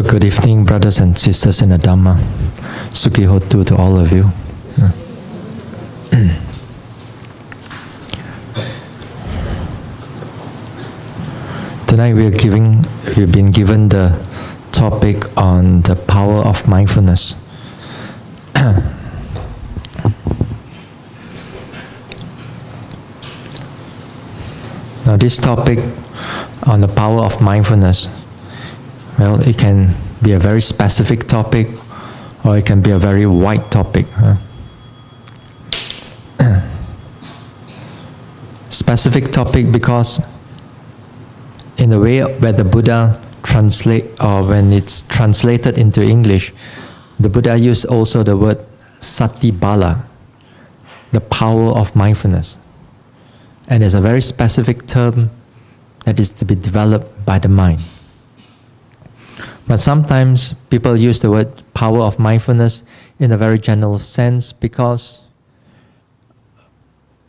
So, good evening, brothers and sisters in the Dhamma. Sukhi to all of you. Tonight we are giving, we've been given the topic on the power of mindfulness. now, this topic on the power of mindfulness, well, it can be a very specific topic or it can be a very wide topic. Huh? specific topic because in the way where the Buddha translate or when it's translated into English, the Buddha used also the word sati bala, the power of mindfulness. And it's a very specific term that is to be developed by the mind. But sometimes people use the word power of mindfulness in a very general sense because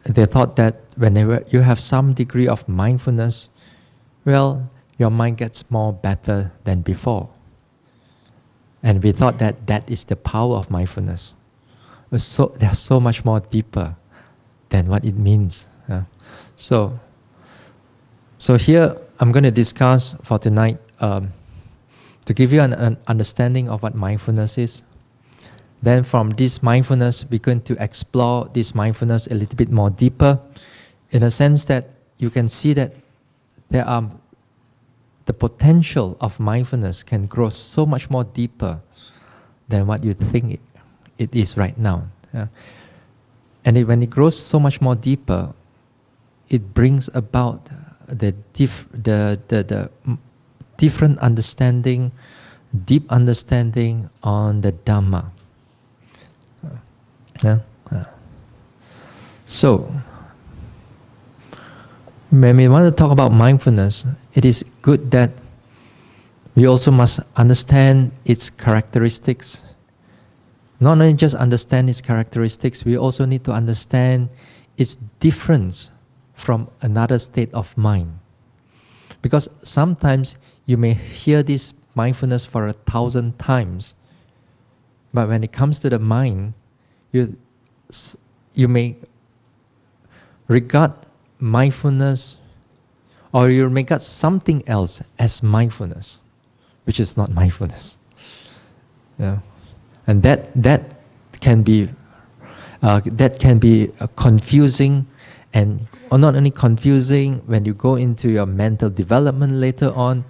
they thought that whenever you have some degree of mindfulness, well, your mind gets more better than before. And we thought that that is the power of mindfulness. So they're so much more deeper than what it means. So, so here I'm going to discuss for tonight um, to give you an, an understanding of what mindfulness is. Then from this mindfulness, we're going to explore this mindfulness a little bit more deeper, in a sense that you can see that there are the potential of mindfulness can grow so much more deeper than what you think it, it is right now. Yeah. And it, when it grows so much more deeper, it brings about the, dif- the, the, the different understanding, deep understanding on the Dhamma. Yeah. So, when we want to talk about mindfulness, it is good that we also must understand its characteristics. Not only just understand its characteristics, we also need to understand its difference from another state of mind. Because sometimes you may hear this mindfulness for a thousand times, but when it comes to the mind, you, you may regard mindfulness or you may out something else as mindfulness, which is not mindfulness. Yeah. And that, that can be, uh, that can be uh, confusing and or not only confusing when you go into your mental development later on,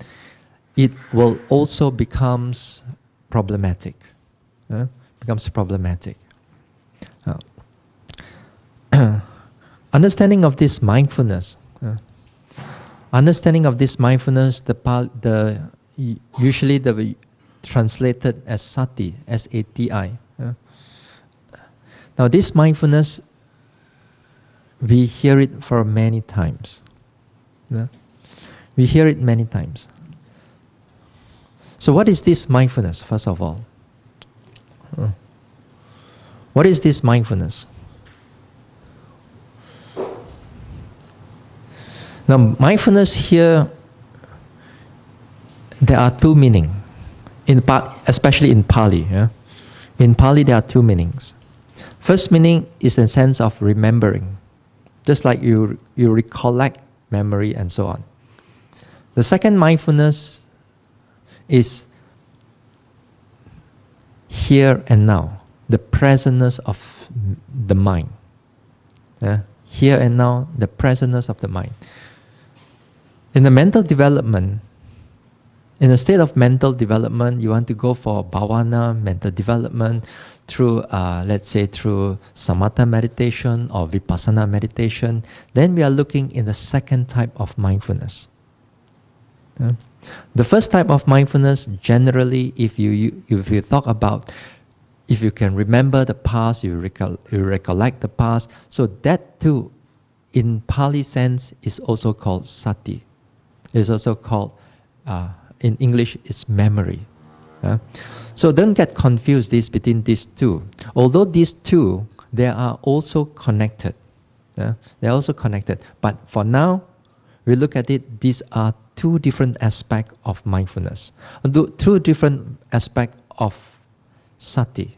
it will also becomes problematic. Uh, becomes problematic. Uh, understanding of this mindfulness uh, understanding of this mindfulness, the, the usually the translated as sati, S A T I. Now, this mindfulness, we hear it for many times. We hear it many times. So, what is this mindfulness, first of all? What is this mindfulness? Now, mindfulness here, there are two meanings, in especially in Pali. Yeah? In Pali, there are two meanings. First meaning is the sense of remembering, just like you, you recollect memory and so on. The second mindfulness is here and now, the presentness of the mind. Yeah? Here and now, the presentness of the mind. In the mental development, in a state of mental development, you want to go for bhavana, mental development, through, uh, let's say, through samatha meditation or vipassana meditation, then we are looking in the second type of mindfulness. Yeah? The first type of mindfulness, generally, if you, if you talk about, if you can remember the past, you, you recollect the past, so that too, in Pali sense, is also called sati It's also called, uh, in English, it's memory. So don't get confused this between these two. Although these two, they are also connected. They're also connected. But for now, we look at it, these are two different aspects of mindfulness, two different aspects of sati.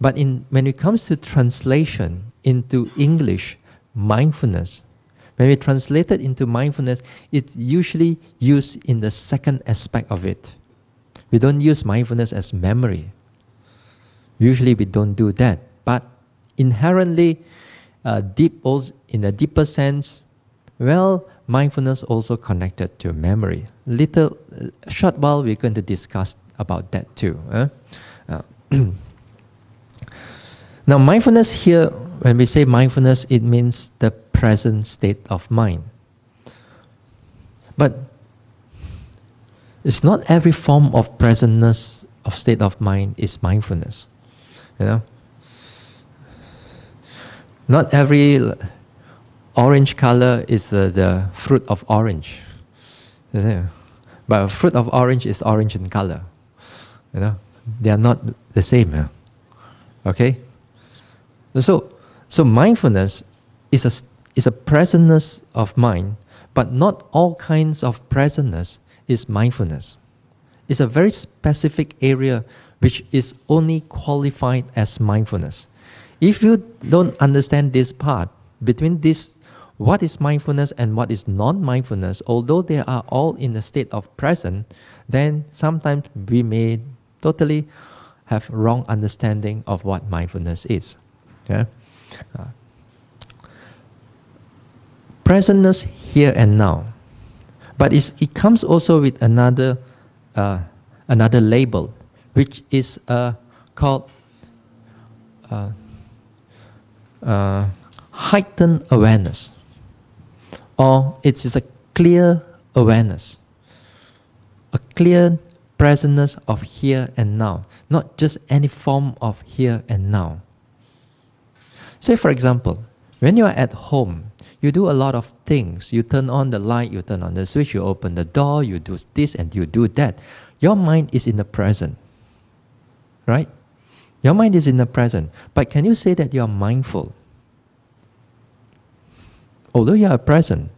But in, when it comes to translation into English, mindfulness, when we translate it into mindfulness, it's usually used in the second aspect of it. We don't use mindfulness as memory. Usually we don't do that. But inherently, uh, deep in a deeper sense, well, mindfulness also connected to memory. Little uh, short while we're going to discuss about that too. Uh, now, mindfulness here, when we say mindfulness, it means the present state of mind. But it's not every form of presentness of state of mind is mindfulness. You know? Not every orange color is the, the fruit of orange. But a fruit of orange is orange in color. You know? They are not the same. Okay? So, so mindfulness is a, is a presentness of mind, but not all kinds of presentness is mindfulness. It's a very specific area which is only qualified as mindfulness. If you don't understand this part between this, what is mindfulness and what is non mindfulness, although they are all in the state of present, then sometimes we may totally have wrong understanding of what mindfulness is. Okay? Uh, presentness here and now. But it comes also with another, uh, another label, which is uh, called uh, uh, heightened awareness, or it is a clear awareness, a clear presence of here and now, not just any form of here and now. Say, for example, when you are at home, you do a lot of things. You turn on the light, you turn on the switch, you open the door, you do this and you do that. Your mind is in the present, right? Your mind is in the present. But can you say that you are mindful? Although you are present,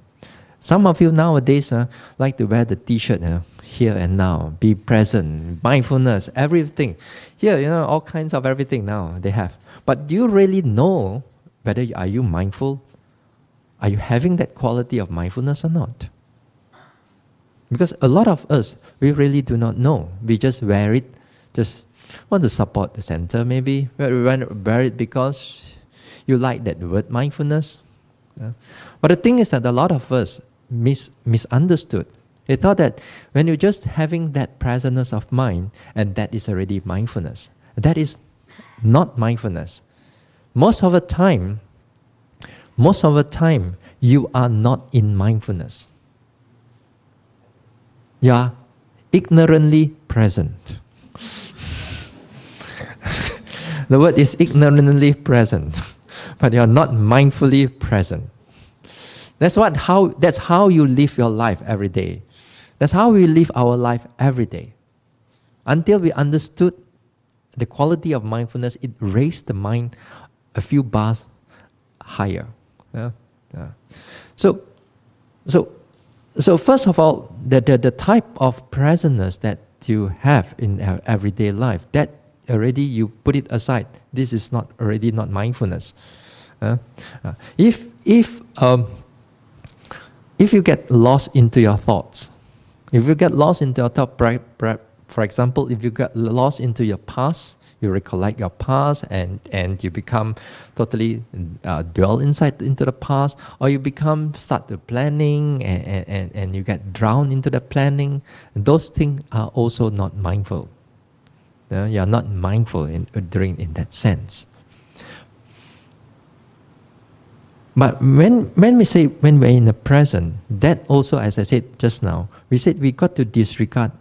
some of you nowadays uh, like to wear the t-shirt uh, here and now, be present, mindfulness, everything. Here, you know, all kinds of everything now they have. But do you really know whether you, are you mindful? Are you having that quality of mindfulness or not? Because a lot of us, we really do not know. We just wear it, just want to support the center maybe. We wear it because you like that word mindfulness. Yeah. But the thing is that a lot of us mis- misunderstood. They thought that when you're just having that presence of mind, and that is already mindfulness. That is not mindfulness. Most of the time, most of the time, you are not in mindfulness. You are ignorantly present. the word is ignorantly present, but you are not mindfully present. That's what how that's how you live your life every day. That's how we live our life every day. Until we understood the quality of mindfulness, it raised the mind a few bars higher. Yeah? Yeah. So, so, so first of all, the, the, the type of presentness that you have in everyday life, that already you put it aside. This is not already not mindfulness. Uh, uh, if if um, if you get lost into your thoughts, if you get lost into your thought, for example, if you get lost into your past, you recollect your past and, and you become totally uh, dwell inside into the past or you become start the planning and, and, and you get drowned into the planning those things are also not mindful. You, you are not mindful in, during in that sense but when, when we say when we're in the present that also as i said just now we said we got to disregard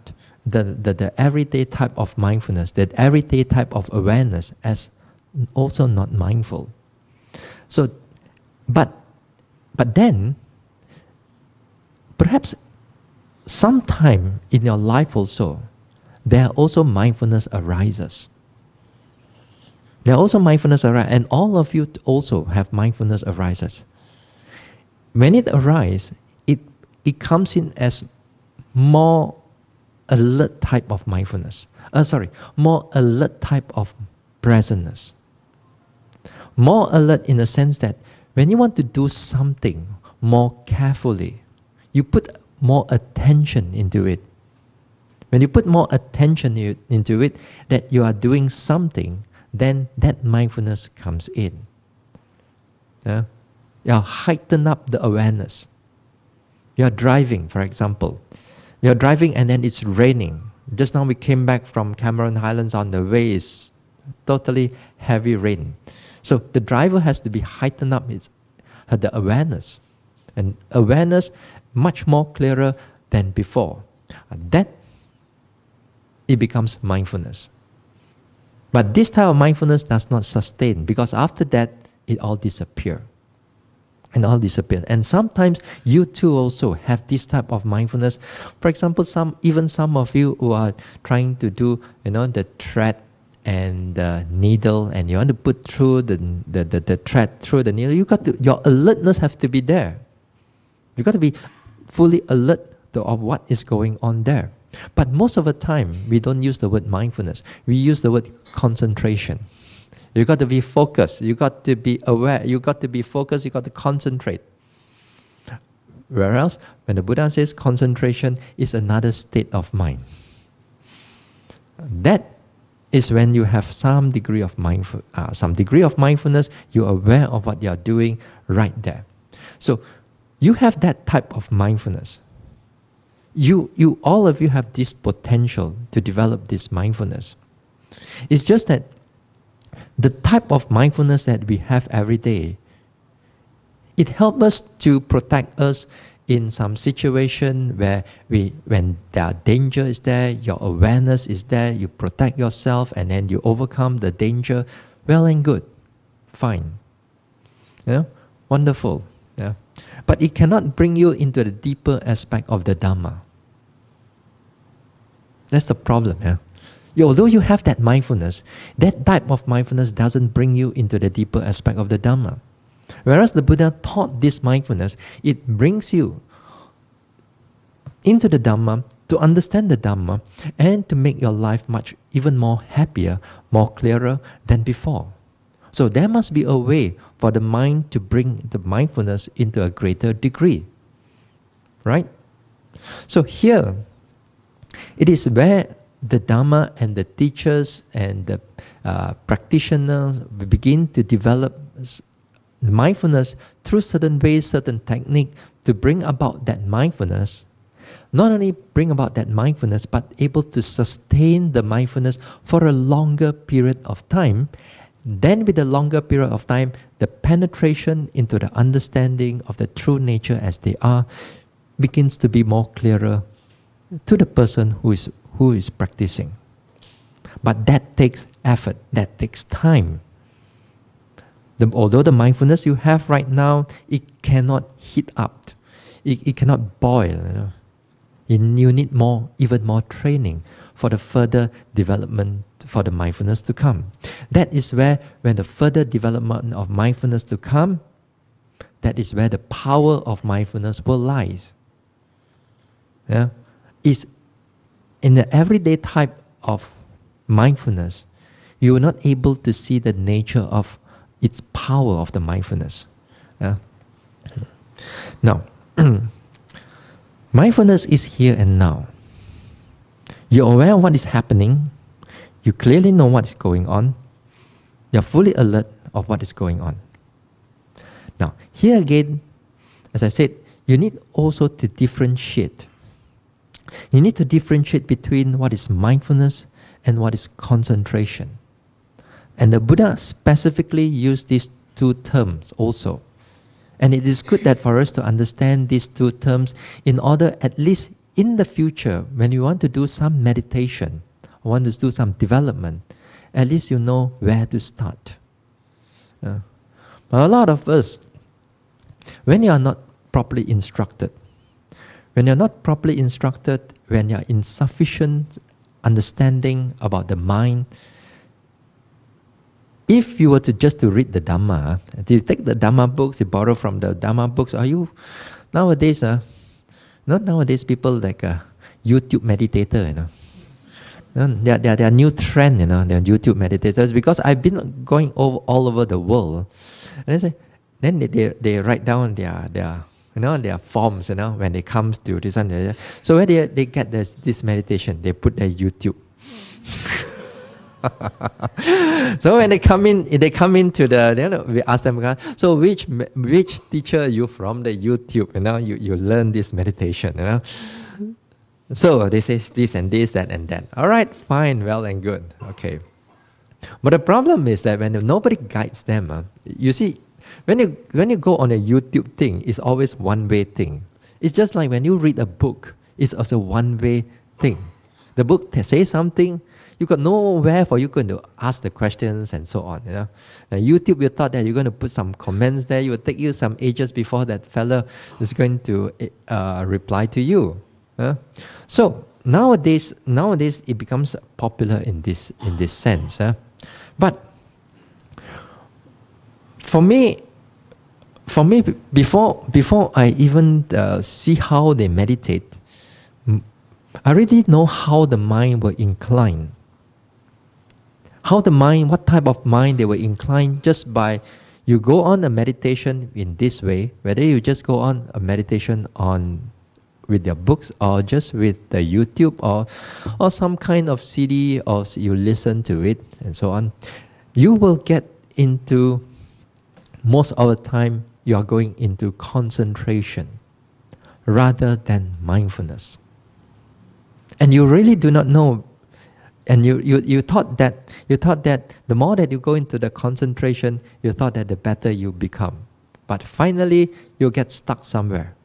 the, the, the everyday type of mindfulness, that everyday type of awareness as also not mindful. So, but, but then, perhaps sometime in your life also, there also mindfulness arises. There also mindfulness arises, and all of you also have mindfulness arises. When it arises, it, it comes in as more alert type of mindfulness. Uh, sorry, more alert type of presentness. More alert in the sense that when you want to do something more carefully, you put more attention into it. When you put more attention into it, that you are doing something, then that mindfulness comes in. Yeah? You heighten up the awareness. You are driving, for example. You are driving and then it's raining. Just now we came back from Cameron Highlands on the way it's totally heavy rain. So the driver has to be heightened up its uh, the awareness. And awareness much more clearer than before. That it becomes mindfulness. But this type of mindfulness does not sustain because after that it all disappears and all disappear. And sometimes you too also have this type of mindfulness. For example, some even some of you who are trying to do you know the thread and the needle and you want to put through the, the, the, the thread through the needle, you got to your alertness have to be there. You got to be fully alert to, of what is going on there. But most of the time we don't use the word mindfulness. We use the word concentration. You got to be focused. You got to be aware. You got to be focused. You got to concentrate. Whereas when the Buddha says concentration is another state of mind. That is when you have some degree of mindful, uh, some degree of mindfulness. You're aware of what you are doing right there. So you have that type of mindfulness. You, you, all of you have this potential to develop this mindfulness. It's just that the type of mindfulness that we have every day, it helps us to protect us in some situation where we when there danger is there, your awareness is there, you protect yourself and then you overcome the danger, well and good. Fine. You know? Wonderful. But it cannot bring you into the deeper aspect of the Dhamma. That's the problem, yeah although you have that mindfulness, that type of mindfulness doesn't bring you into the deeper aspect of the Dhamma. Whereas the Buddha taught this mindfulness, it brings you into the Dhamma to understand the Dhamma and to make your life much even more happier, more clearer than before. So there must be a way for the mind to bring the mindfulness into a greater degree. Right? So here, it is where the Dharma and the teachers and the uh, practitioners begin to develop mindfulness through certain ways, certain technique to bring about that mindfulness. Not only bring about that mindfulness, but able to sustain the mindfulness for a longer period of time. Then, with a longer period of time, the penetration into the understanding of the true nature as they are begins to be more clearer to the person who is who is practicing. But that takes effort, that takes time. The, although the mindfulness you have right now, it cannot heat up, it, it cannot boil. You, know. you need more, even more training for the further development for the mindfulness to come. That is where, when the further development of mindfulness to come, that is where the power of mindfulness will lies. Yeah, is in the everyday type of mindfulness, you are not able to see the nature of its power of the mindfulness. Yeah? Now, mindfulness is here and now. You're aware of what is happening. You clearly know what is going on. You're fully alert of what is going on. Now, here again, as I said, you need also to differentiate you need to differentiate between what is mindfulness and what is concentration. And the Buddha specifically used these two terms also. And it is good that for us to understand these two terms in order, at least in the future, when you want to do some meditation, want to do some development, at least you know where to start. But a lot of us, when you are not properly instructed, when you're not properly instructed, when you're insufficient understanding about the mind, if you were to just to read the Dhamma, you take the Dhamma books, you borrow from the Dhamma books, are you nowadays, uh, not nowadays people like uh, YouTube meditator, you know. There, there, there are new trend, you know, there YouTube meditators because I've been going over all over the world. And they say, then they, they, they write down their, their you know, their forms, you know, when they come to this one. So where they, they get this, this meditation, they put their YouTube. so when they come in, they come into the, you know, we ask them, so which which teacher you from the YouTube, you know, you, you learn this meditation, you know. So they say this and this, that and that. All right, fine, well and good. Okay. But the problem is that when nobody guides them, uh, you see, when you when you go on a YouTube thing, it's always one way thing. It's just like when you read a book, it's also one way thing. The book says something, you got nowhere for you going to ask the questions and so on. You know, now YouTube, you thought that you're going to put some comments there. It will take you some ages before that fella is going to uh, reply to you. Uh? So nowadays, nowadays it becomes popular in this in this sense. Uh? But for me, for me, before before I even uh, see how they meditate, I already know how the mind will incline. How the mind, what type of mind they will incline just by you go on a meditation in this way, whether you just go on a meditation on with your books or just with the YouTube or or some kind of CD or you listen to it and so on, you will get into most of the time you are going into concentration rather than mindfulness. And you really do not know and you, you, you thought that you thought that the more that you go into the concentration, you thought that the better you become. But finally you get stuck somewhere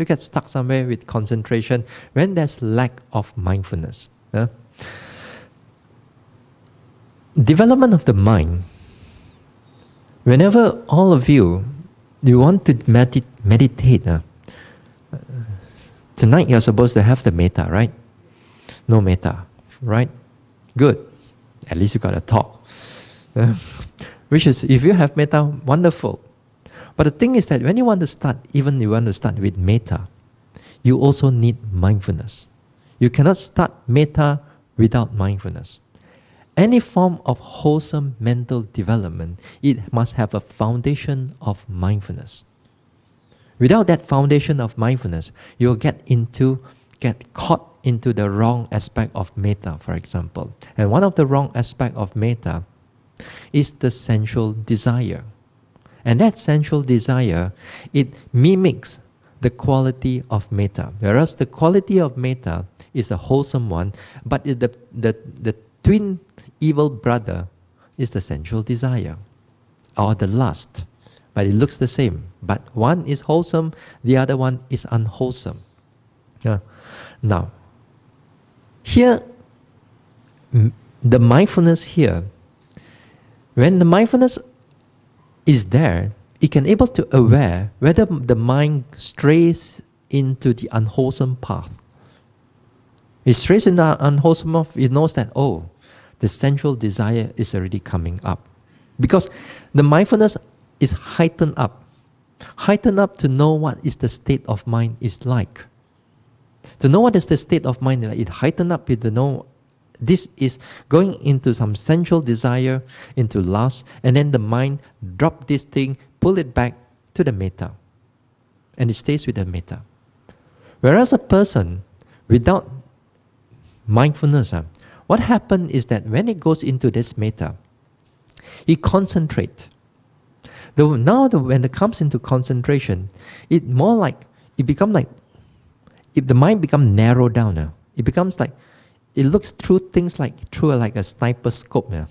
you get stuck somewhere with concentration when there's lack of mindfulness. Yeah? Development of the mind. Whenever all of you you want to medit- meditate, uh, tonight you're supposed to have the metta, right? No metta, right? Good. At least you got a talk. Which is, if you have metta, wonderful. But the thing is that when you want to start, even you want to start with metta, you also need mindfulness. You cannot start metta without mindfulness. Any form of wholesome mental development, it must have a foundation of mindfulness. Without that foundation of mindfulness, you'll get into get caught into the wrong aspect of metta, for example. And one of the wrong aspect of metta is the sensual desire. And that sensual desire, it mimics the quality of metta. Whereas the quality of metta is a wholesome one, but the, the, the twin evil brother is the sensual desire or the lust. But it looks the same. But one is wholesome, the other one is unwholesome. Yeah. Now, here, the mindfulness here, when the mindfulness is there, it can able to aware whether the mind strays into the unwholesome path. It strays into the unwholesome path, it knows that, oh, the sensual desire is already coming up. Because the mindfulness is heightened up. Heightened up to know what is the state of mind is like. To know what is the state of mind, it heightened up to know this is going into some sensual desire, into lust, and then the mind drop this thing, pull it back to the metta. And it stays with the metta. Whereas a person without mindfulness, uh, what happens is that when it goes into this metta, it concentrates. The, now the, when it comes into concentration, it more like, it become like, if the mind become narrow down, uh, it becomes like it looks through things like through like a sniper scope. Yeah?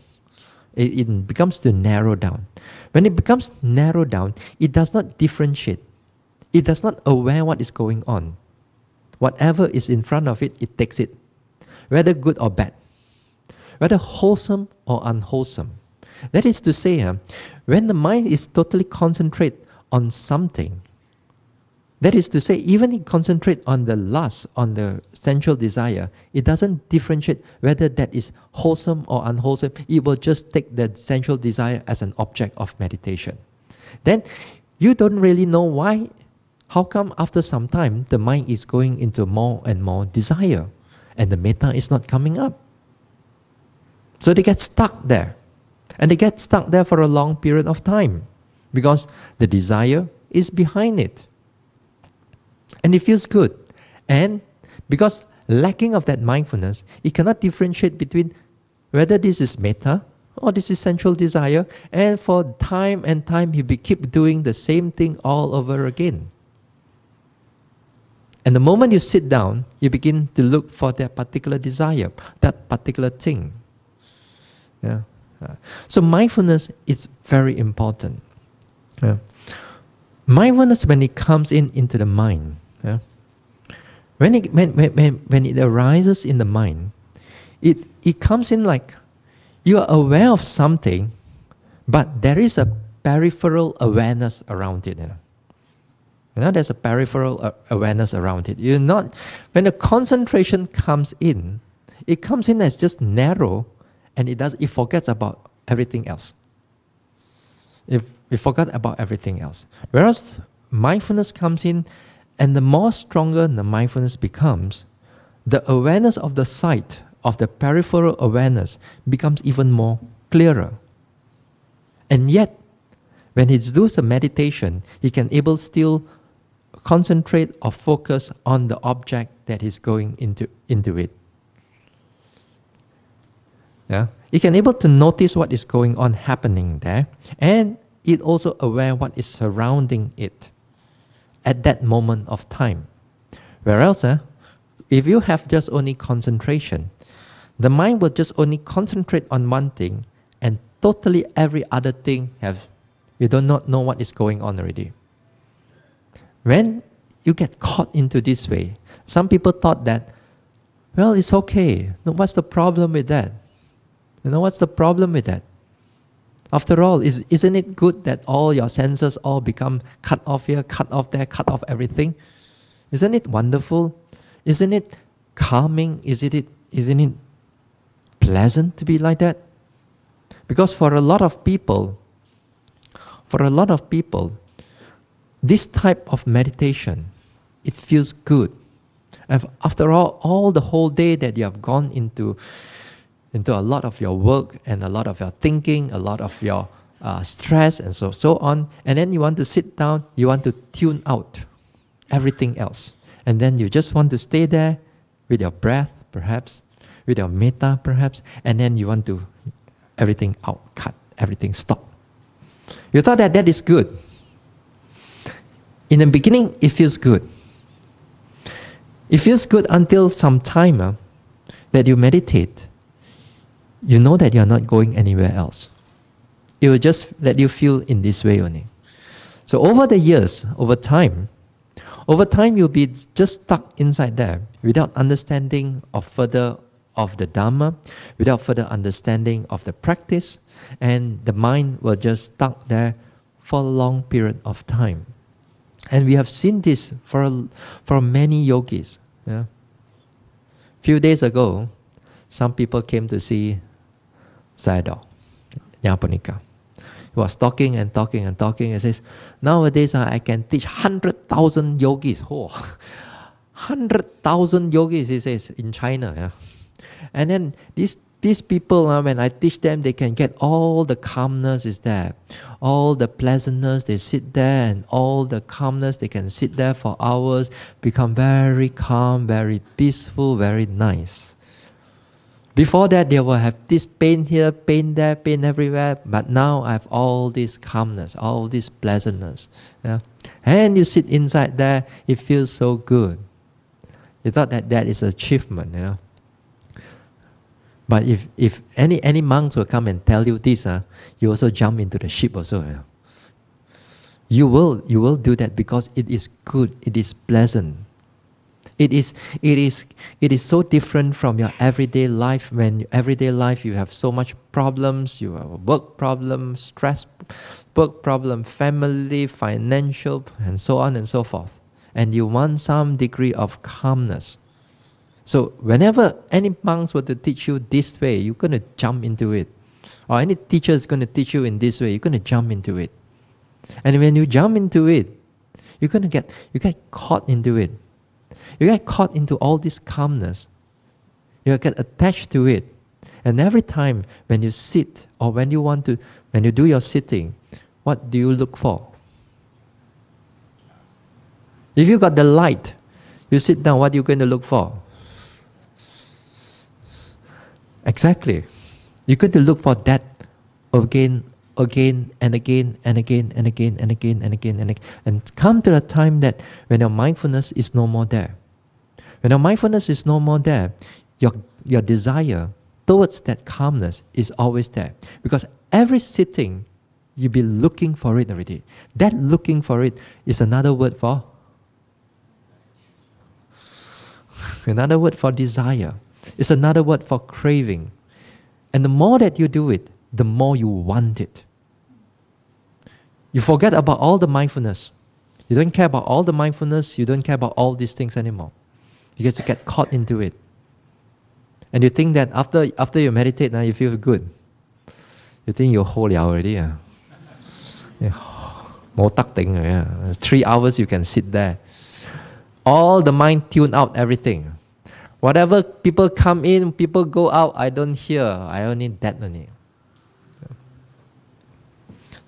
It, it becomes to narrow down. When it becomes narrow down, it does not differentiate. It does not aware what is going on. Whatever is in front of it, it takes it, whether good or bad, whether wholesome or unwholesome. That is to say, uh, when the mind is totally concentrate on something, that is to say, even it concentrate on the lust, on the sensual desire, it doesn't differentiate whether that is wholesome or unwholesome. It will just take the sensual desire as an object of meditation. Then you don't really know why how come after some time the mind is going into more and more desire and the metta is not coming up? So they get stuck there. And they get stuck there for a long period of time because the desire is behind it. And it feels good. And because lacking of that mindfulness, it cannot differentiate between whether this is metta or this is sensual desire. And for time and time, he keep doing the same thing all over again. And the moment you sit down, you begin to look for that particular desire, that particular thing. Yeah. So mindfulness is very important. Yeah. Mindfulness when it comes in into the mind, yeah. when, it, when, when, when it arises in the mind, it, it comes in like you are aware of something, but there is a peripheral awareness around it. You know? You know, there's a peripheral awareness around it. You're not, when the concentration comes in, it comes in as just narrow and it does it forgets about everything else. If we forget about everything else. Whereas mindfulness comes in, and the more stronger the mindfulness becomes, the awareness of the sight, of the peripheral awareness, becomes even more clearer. And yet, when he does the meditation, he can able still concentrate or focus on the object that is going into, into it. Yeah? You can able to notice what is going on happening there and it also aware what is surrounding it at that moment of time. Whereas uh, if you have just only concentration, the mind will just only concentrate on one thing and totally every other thing have you do not know what is going on already. When you get caught into this way, some people thought that, well, it's okay. What's the problem with that? You know, what's the problem with that? After all, is, isn't it good that all your senses all become cut off here, cut off there, cut off everything? Isn't it wonderful? Isn't it calming? Isn't it, isn't it pleasant to be like that? Because for a lot of people, for a lot of people, this type of meditation, it feels good. And after all, all the whole day that you have gone into into a lot of your work and a lot of your thinking, a lot of your uh, stress, and so so on. And then you want to sit down, you want to tune out everything else, and then you just want to stay there with your breath, perhaps, with your metta, perhaps, and then you want to everything out, cut everything, stop. You thought that that is good. In the beginning, it feels good. It feels good until some time that you meditate you know that you're not going anywhere else. It will just let you feel in this way only. So over the years, over time, over time you'll be just stuck inside there without understanding of further of the Dharma, without further understanding of the practice, and the mind will just stuck there for a long period of time. And we have seen this for, for many yogis. Yeah. Few days ago, some people came to see Sayadaw, Nyapanika. He was talking and talking and talking and says, nowadays uh, I can teach 100,000 yogis. Oh, 100,000 yogis, he says, in China. Yeah? And then these, these people, uh, when I teach them, they can get all the calmness is there. All the pleasantness, they sit there and all the calmness, they can sit there for hours, become very calm, very peaceful, very nice. Before that, they will have this pain here, pain there, pain everywhere. But now I have all this calmness, all this pleasantness. Yeah? And you sit inside there, it feels so good. You thought that that is achievement, you know. But if, if any, any monks will come and tell you this, uh, you also jump into the ship also. You, know. you, will, you will do that because it is good, it is pleasant. It is, it is, it is so different from your everyday life. When everyday life you have so much problems, you have work problem, stress, work problem, family, financial, and so on and so forth. And you want some degree of calmness. So whenever any monks were to teach you this way, you're going to jump into it. Or any teacher is going to teach you in this way, you're going to jump into it. And when you jump into it, you're going to get you get caught into it. You get caught into all this calmness. You get attached to it. And every time when you sit or when you want to when you do your sitting, what do you look for? If you got the light, you sit down, what are you going to look for? Exactly. You're going to look for that again, again, and again, and again, and again, and again, and again, and again. And come to the time that when your mindfulness is no more there. When your mindfulness is no more there, your, your desire towards that calmness is always there. Because every sitting, you'll be looking for it already. That looking for it is another word for another word for desire. It's another word for craving. And the more that you do it, the more you want it. You forget about all the mindfulness. You don't care about all the mindfulness, you don't care about all these things anymore. You to get caught into it. And you think that after, after you meditate, now you feel good. You think you're whole already. Uh. Yeah. Three hours you can sit there. All the mind tune out everything. Whatever people come in, people go out, I don't hear. I only need that only.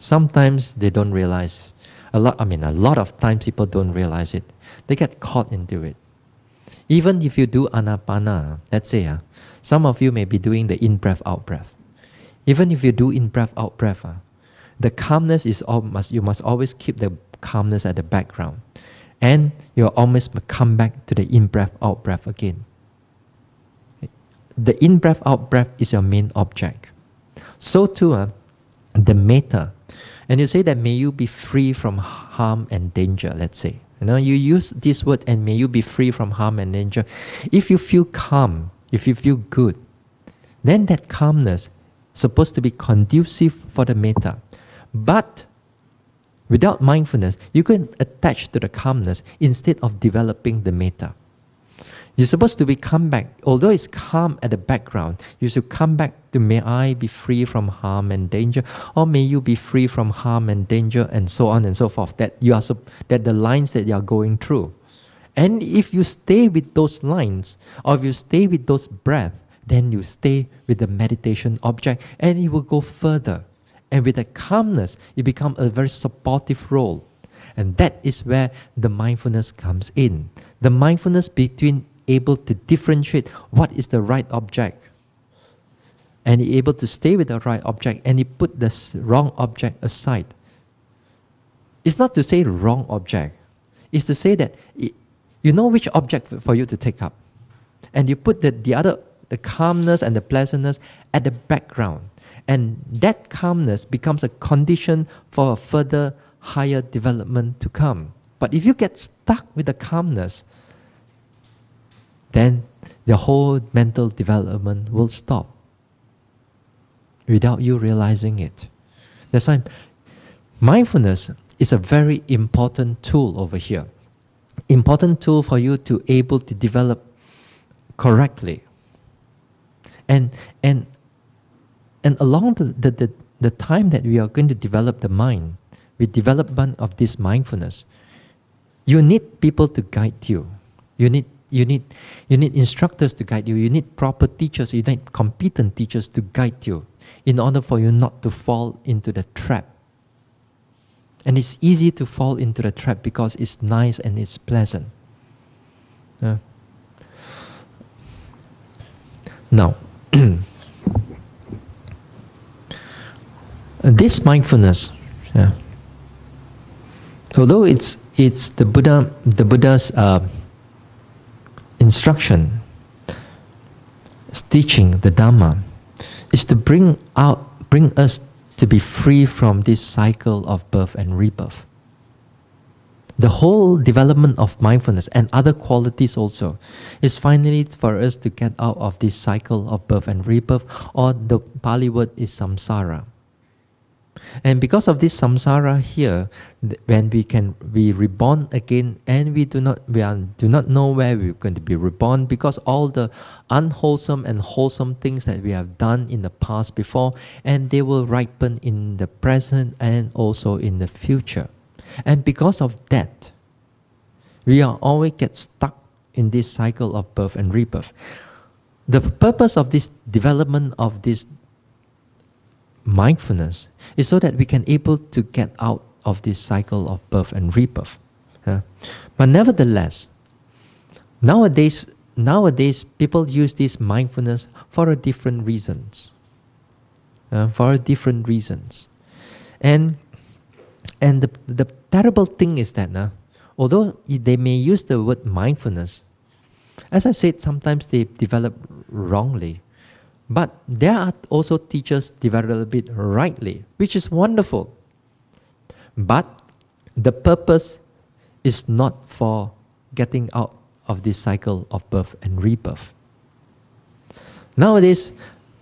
Sometimes they don't realize. A lot, I mean, a lot of times people don't realize it. They get caught into it. Even if you do anapana, let's say, uh, some of you may be doing the in breath, out breath. Even if you do in breath, out breath, uh, the calmness is all, must, you must always keep the calmness at the background. And you always come back to the in breath, out breath again the in breath, out breath is your main object. So too, uh, the metta. And you say that may you be free from harm and danger, let's say. You know, you use this word and may you be free from harm and danger. If you feel calm, if you feel good, then that calmness supposed to be conducive for the metta. But without mindfulness, you can attach to the calmness instead of developing the metta. You're supposed to be come back, although it's calm at the background, you should come back to may I be free from harm and danger, or may you be free from harm and danger, and so on and so forth. That you are that the lines that you are going through. And if you stay with those lines, or if you stay with those breaths, then you stay with the meditation object and it will go further. And with the calmness, it becomes a very supportive role. And that is where the mindfulness comes in. The mindfulness between able to differentiate what is the right object. And he able to stay with the right object and he put the wrong object aside. It's not to say wrong object. It's to say that you know which object for you to take up. And you put the, the other, the calmness and the pleasantness at the background. And that calmness becomes a condition for a further higher development to come. But if you get stuck with the calmness, then the whole mental development will stop without you realizing it. That's why mindfulness is a very important tool over here. Important tool for you to able to develop correctly. And and and along the, the, the, the time that we are going to develop the mind, with development of this mindfulness, you need people to guide you. You need you need, you need instructors to guide you. You need proper teachers. You need competent teachers to guide you in order for you not to fall into the trap. And it's easy to fall into the trap because it's nice and it's pleasant. Now, this mindfulness, yeah, although it's it's the Buddha the Buddha's uh, instruction, teaching the Dhamma, is to bring out, bring us to be free from this cycle of birth and rebirth. The whole development of mindfulness and other qualities also is finally for us to get out of this cycle of birth and rebirth, or the Pali word is samsara. And because of this samsara here, when we can be reborn again, and we do not we are, do not know where we're going to be reborn, because all the unwholesome and wholesome things that we have done in the past before, and they will ripen in the present and also in the future. And because of that, We are always get stuck in this cycle of birth and rebirth. The purpose of this development of this mindfulness is so that we can able to get out of this cycle of birth and rebirth. Uh, but nevertheless, nowadays, nowadays people use this mindfulness for different reasons. Uh, for different reasons, and and the the terrible thing is that uh, although they may use the word mindfulness, as I said, sometimes they develop wrongly. But there are also teachers develop it rightly, which is wonderful. But the purpose is not for getting out of this cycle of birth and rebirth. Nowadays,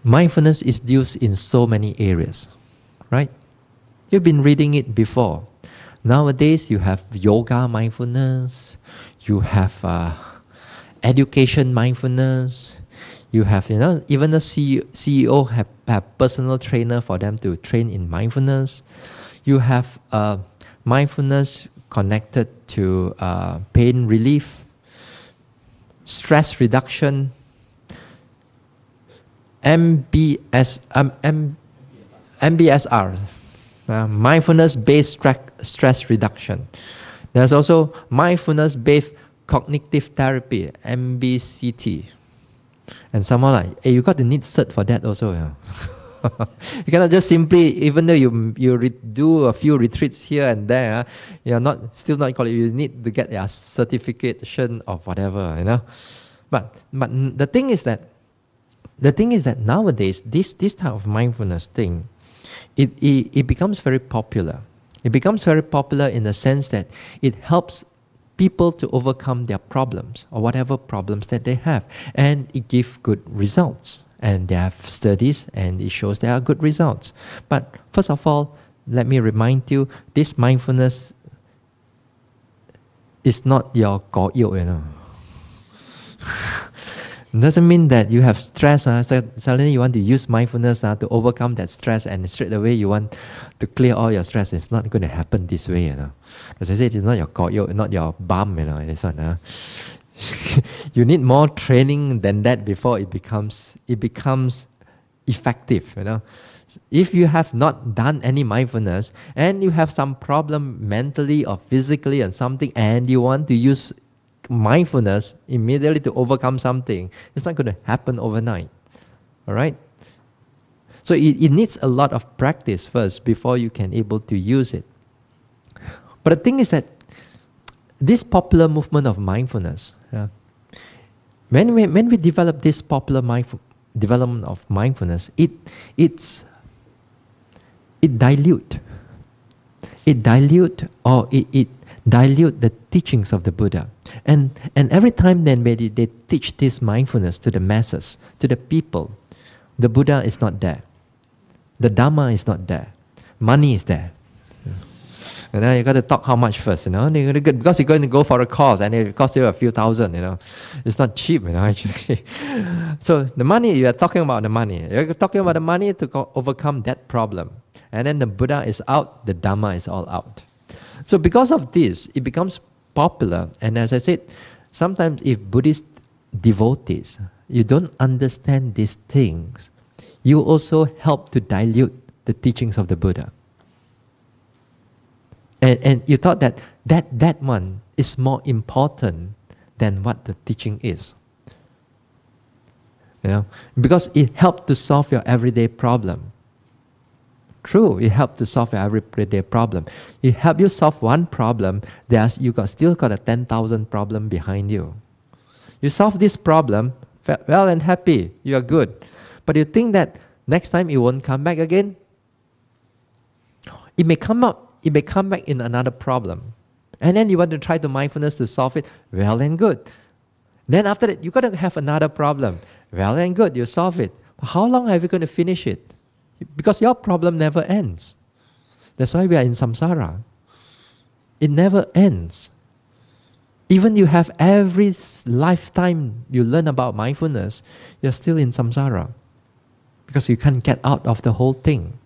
mindfulness is used in so many areas, right? You've been reading it before. Nowadays, you have yoga mindfulness, you have uh, education mindfulness, you have, you know, even the CEO, have, have personal trainer for them to train in mindfulness. You have uh, mindfulness connected to uh, pain relief, stress reduction, MBS, um, M, MBSR, uh, mindfulness-based stress, stress reduction. There's also mindfulness-based cognitive therapy, MBCT. And somehow like, hey, you got to need cert for that also. Yeah. you cannot just simply, even though you you re- do a few retreats here and there, ah, you're not still not qualified. You need to get a certification of whatever, you know. But but the thing is that the thing is that nowadays this this type of mindfulness thing, it, it, it becomes very popular. It becomes very popular in the sense that it helps people to overcome their problems or whatever problems that they have, and it gives good results. And they have studies, and it shows there are good results. But first of all, let me remind you: this mindfulness is not your God, you know. doesn't mean that you have stress. Uh, so suddenly you want to use mindfulness uh, to overcome that stress, and straight away you want to clear all your stress. It's not going to happen this way, you know. As I said, it's not your koyo, not your bum, you know. This one, uh. you need more training than that before it becomes it becomes effective, you know. If you have not done any mindfulness and you have some problem mentally or physically and something, and you want to use mindfulness immediately to overcome something, it's not going to happen overnight. All right? So it, it needs a lot of practice first before you can able to use it. But the thing is that this popular movement of mindfulness, yeah, when we when we develop this popular mindful, development of mindfulness, it it's it dilute, it dilute or it, it dilute the teachings of the Buddha. And, and every time then they, they teach this mindfulness to the masses, to the people, the Buddha is not there. The Dharma is not there. Money is there. And then you got to talk how much first, you know, because you're going to go for a course and it costs you a few thousand, you know. It's not cheap, you know, actually. so the money, you are talking about the money. You're talking about the money to overcome that problem. And then the Buddha is out, the Dharma is all out. So because of this, it becomes popular. And as I said, sometimes if Buddhist devotees, you don't understand these things, you also help to dilute the teachings of the Buddha. And, and you thought that, that that one is more important than what the teaching is. You know, because it helped to solve your everyday problem. True, it helps to solve everyday problem. It helps you solve one problem, there's, you got still got a 10,000 problem behind you. You solve this problem, well and happy, you are good. But you think that next time it won't come back again? It may come up, it may come back in another problem. And then you want to try the mindfulness to solve it, well and good. Then after that, you got to have another problem. Well and good, you solve it. How long are you going to finish it? Because your problem never ends. That's why we are in samsara. It never ends. Even you have every lifetime you learn about mindfulness, you're still in samsara. Because you can't get out of the whole thing.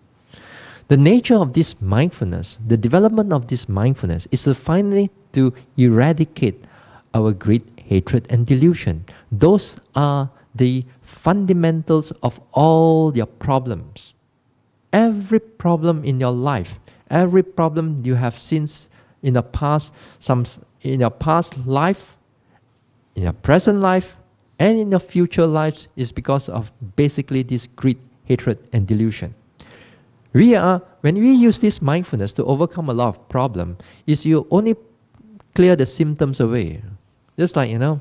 The nature of this mindfulness, the development of this mindfulness, is to finally to eradicate our greed, hatred, and delusion. Those are the fundamentals of all your problems. Every problem in your life, every problem you have since in the past, some in your past life, in your present life, and in your future lives is because of basically this greed, hatred, and delusion. We are when we use this mindfulness to overcome a lot of problem, is you only clear the symptoms away. Just like you know,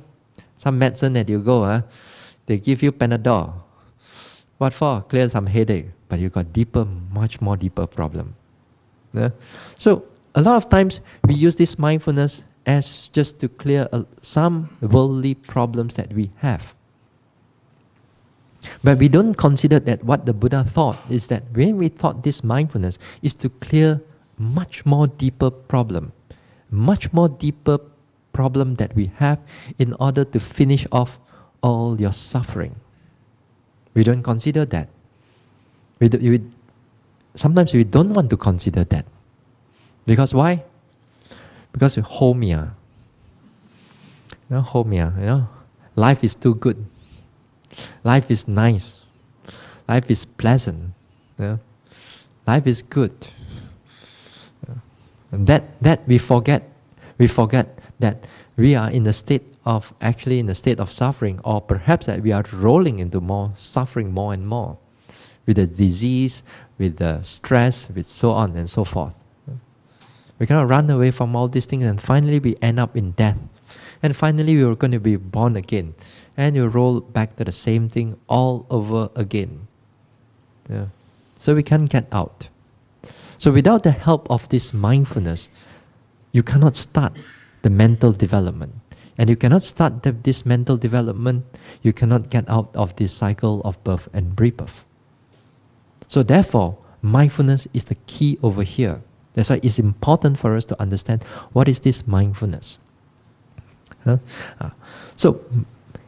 some medicine that you go, uh, they give you Panadol. What for? Clear some headache, but you got deeper, much more deeper problem. Yeah? So a lot of times we use this mindfulness as just to clear uh, some worldly problems that we have. But we don't consider that what the Buddha thought is that when we thought this mindfulness is to clear much more deeper problem, much more deeper problem that we have in order to finish off all your suffering. We don't consider that. We, do, we sometimes we don't want to consider that. Because why? Because we homia. Ah. You know, homia, ah, you know. Life is too good. Life is nice. Life is pleasant. You know? Life is good. And that that we forget. We forget that we are in a state of actually in a state of suffering, or perhaps that we are rolling into more suffering more and more with the disease, with the stress, with so on and so forth. We cannot run away from all these things, and finally we end up in death. And finally, we are going to be born again, and you roll back to the same thing all over again. Yeah. So we can't get out. So without the help of this mindfulness, you cannot start the mental development. And you cannot start this mental development, you cannot get out of this cycle of birth and rebirth. So therefore, mindfulness is the key over here. That's why it's important for us to understand what is this mindfulness. Huh? Uh, so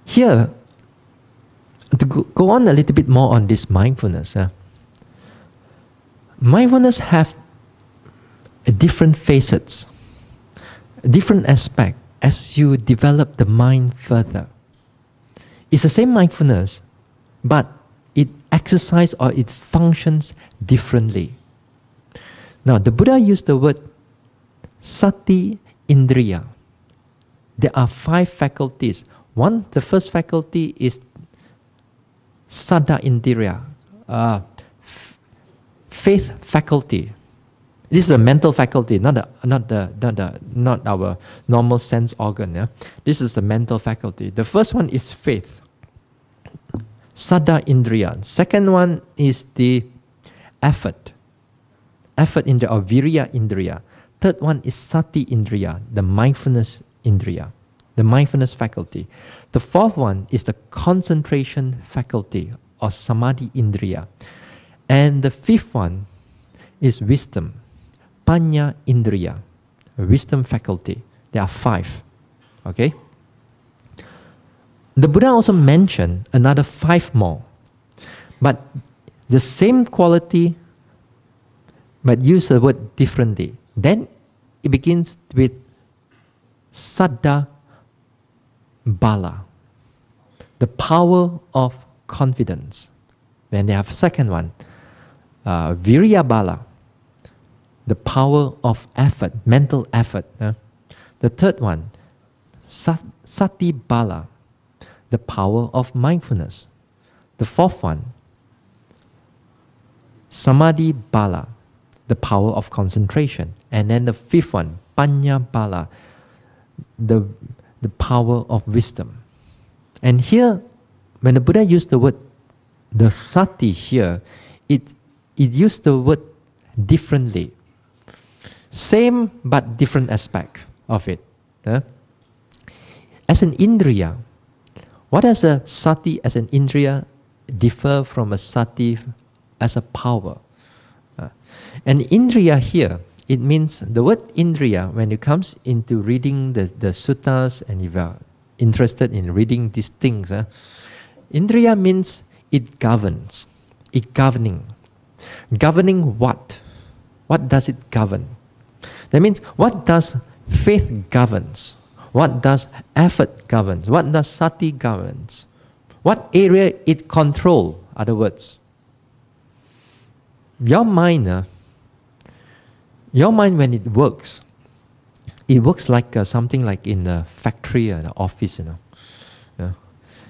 here, to go, on a little bit more on this mindfulness. Uh, mindfulness have a different facets, different aspect as you develop the mind further. It's the same mindfulness, but it exercises or it functions differently. Now, the Buddha used the word sati indriya. There are five faculties. One, the first faculty is saddha indriya, uh, faith faculty. This is a mental faculty, not the, not the, not the, not our normal sense organ. Yeah? This is the mental faculty. The first one is faith. Saddha indriya. Second one is the effort effort indriya or virya indriya. Third one is sati indriya, the mindfulness indriya, the mindfulness faculty. The fourth one is the concentration faculty or samadhi indriya. And the fifth one is wisdom, panya indriya, wisdom faculty. There are five. Okay? The Buddha also mentioned another five more. But the same quality but use the word differently. Then it begins with Saddha Bala, the power of confidence. Then they have second one, uh, Virya Bala, the power of effort, mental effort. The third one, Sati Bala, the power of mindfulness. The fourth one, Samadhi Bala, the power of concentration. And then the fifth one, Panya Bala, the, the power of wisdom. And here, when the Buddha used the word the sati here, it, it used the word differently. Same but different aspect of it. Uh? As an indriya, what does a sati as an indriya differ from a sati as a power? And indriya here, it means the word indriya, when it comes into reading the, the suttas and if you are interested in reading these things, uh, indriya means it governs, it governing. Governing what? What does it govern? That means what does faith governs? What does effort governs? What does sati governs? What area it control? Other words, your mind, uh, your mind when it works, it works like uh, something like in a factory or an office, you know. Yeah.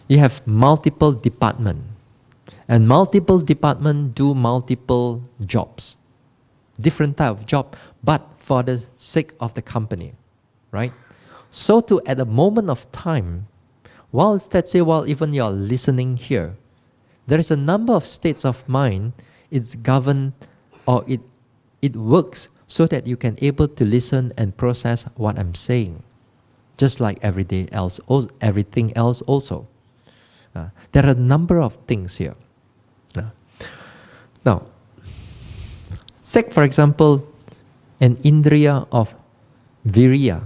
You have multiple department, and multiple department do multiple jobs, different type of job, but for the sake of the company, right? So to at a moment of time, while let's say while even you're listening here, there is a number of states of mind. It's governed or it it works so that you can able to listen and process what I'm saying, just like everyday else, everything else also. Uh, there are a number of things here. Uh, now, take for example, an indriya of virya,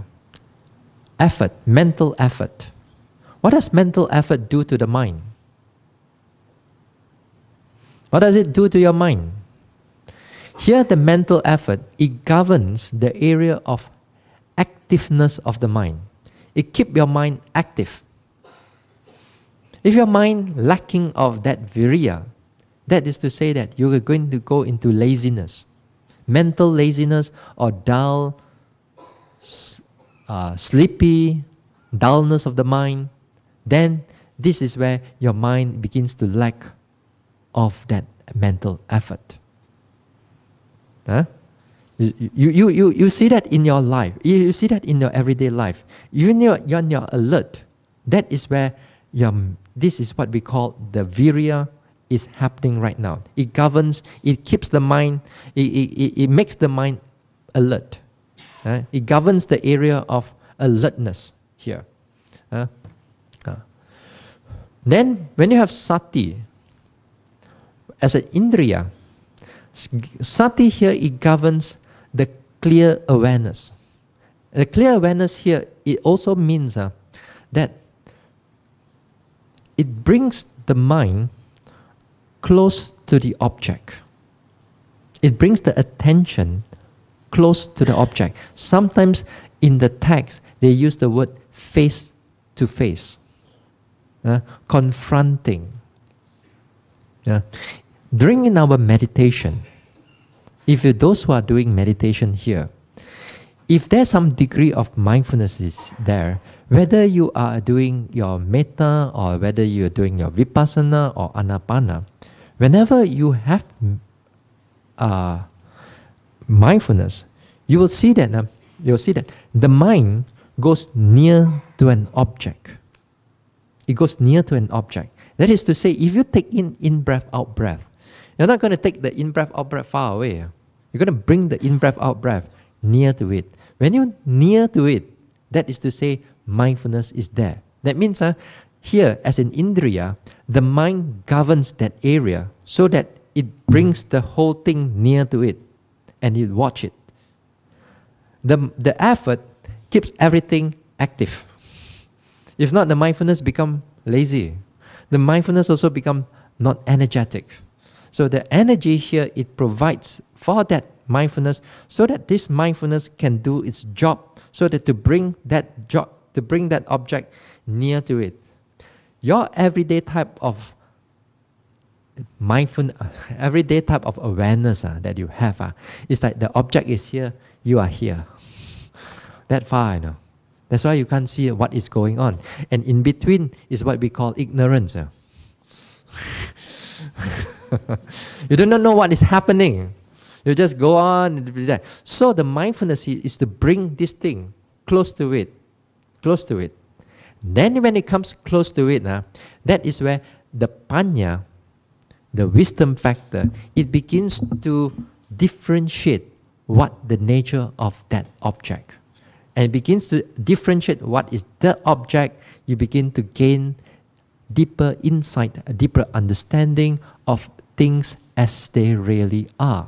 effort, mental effort. What does mental effort do to the mind? What does it do to your mind? Here, the mental effort, it governs the area of activeness of the mind. It keeps your mind active. If your mind lacking of that virya, that is to say that you are going to go into laziness, mental laziness or dull, uh, sleepy, dullness of the mind, then this is where your mind begins to lack of that mental effort. Huh? You, you, you, you see that in your life. You, see that in your everyday life. Even you're, you're, you're alert. That is where your, this is what we call the virya is happening right now. It governs, it keeps the mind, it, it, it, makes the mind alert. Uh, it governs the area of alertness here. Uh, uh. Then, when you have sati, as an indriya, Sati here, it governs the clear awareness. The clear awareness here, it also means uh, that it brings the mind close to the object. It brings the attention close to the object. Sometimes in the text, they use the word face to face, uh, confronting. Yeah. During in our meditation, if you, those who are doing meditation here, if there's some degree of mindfulness is there, whether you are doing your metta or whether you're doing your vipassana or anapana, whenever you have uh, mindfulness, you will see that uh, you'll see that the mind goes near to an object. It goes near to an object. That is to say, if you take in in breath, out breath, you're not going to take the in breath, out breath far away. You're going to bring the in breath, out breath near to it. When you're near to it, that is to say, mindfulness is there. That means uh, here, as an indriya, the mind governs that area so that it brings the whole thing near to it and you watch it. The, the effort keeps everything active. If not, the mindfulness become lazy. The mindfulness also become not energetic. So the energy here it provides for that mindfulness so that this mindfulness can do its job so that to bring that job to bring that object near to it. Your everyday type of mindfulness, everyday type of awareness uh, that you have uh, is like the object is here, you are here. that far, you know. That's why you can't see what is going on. And in between is what we call ignorance. Uh. you do not know what is happening. You just go on. So the mindfulness is to bring this thing close to it, close to it. Then when it comes close to it, uh, that is where the panya, the wisdom factor, it begins to differentiate what the nature of that object. And it begins to differentiate what is the object, you begin to gain deeper insight, a deeper understanding of things as they really are.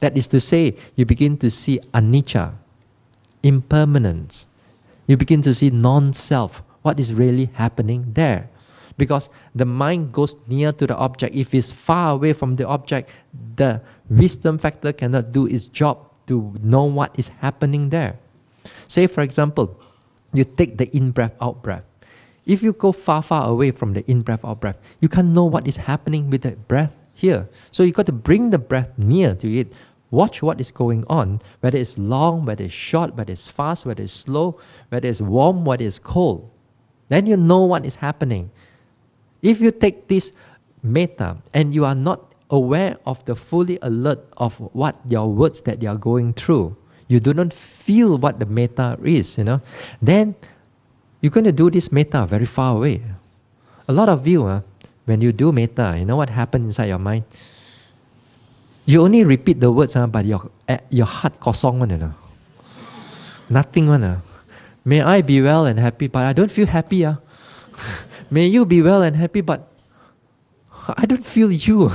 That is to say, you begin to see anicca, impermanence. You begin to see non self, what is really happening there. Because the mind goes near to the object. If it's far away from the object, the wisdom factor cannot do its job to know what is happening there. Say, for example, you take the in breath, out breath. If you go far, far away from the in breath, out breath, you can't know what is happening with the breath here. So you got to bring the breath near to it. Watch what is going on, whether it's long, whether it's short, whether it's fast, whether it's slow, whether it's warm, whether it's cold. Then you know what is happening. If you take this metta and you are not aware of the fully alert of what your words that you are going through, you do not feel what the metta is, you know, then you're going to do this metta very far away. A lot of you, uh, when you do metta, you know what happens inside your mind? You only repeat the words, uh, but your, uh, your heart kosong one, you know. Nothing one. Uh. May I be well and happy, but I don't feel happy. Uh. May you be well and happy, but I don't feel you.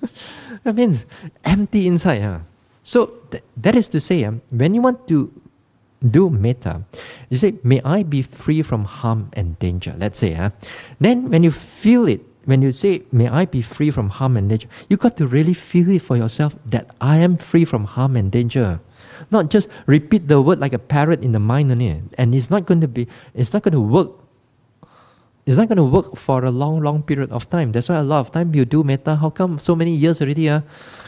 that means empty inside. Huh? So th- that is to say, um, when you want to do metta, you say, May I be free from harm and danger. Let's say. Huh? Then when you feel it, when you say, May I be free from harm and danger, you got to really feel it for yourself that I am free from harm and danger. Not just repeat the word like a parrot in the mind only. And it's not going to be, it's not going to work it's not going to work for a long, long period of time. That's why a lot of time you do metta. How come so many years already? Uh,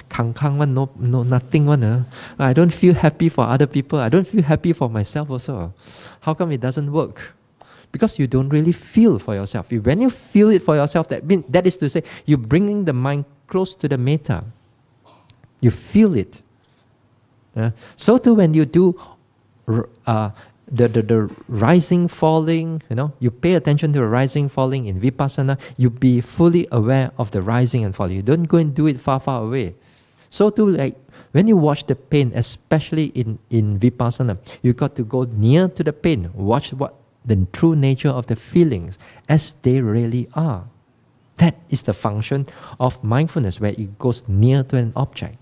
kang kang one, no, no, nothing one. Uh. I don't feel happy for other people. I don't feel happy for myself also. How come it doesn't work? Because you don't really feel for yourself. When you feel it for yourself, that mean, that is to say, you're bringing the mind close to the metta. You feel it. So too when you do uh, the, the, the rising, falling, you know, you pay attention to the rising, falling in vipassana, you be fully aware of the rising and falling. You don't go and do it far, far away. So too, like when you watch the pain, especially in, in vipassana, you got to go near to the pain, watch what the true nature of the feelings as they really are. That is the function of mindfulness, where it goes near to an object.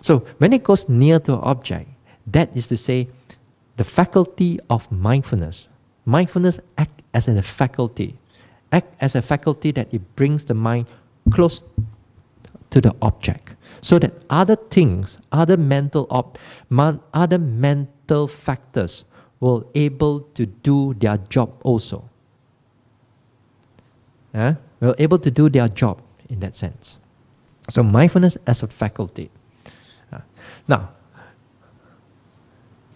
So when it goes near to an object, that is to say, the faculty of mindfulness. Mindfulness act as a faculty, act as a faculty that it brings the mind close to the object, so that other things, other mental op, other mental factors will able to do their job also. Uh, will able to do their job in that sense. So mindfulness as a faculty. Now,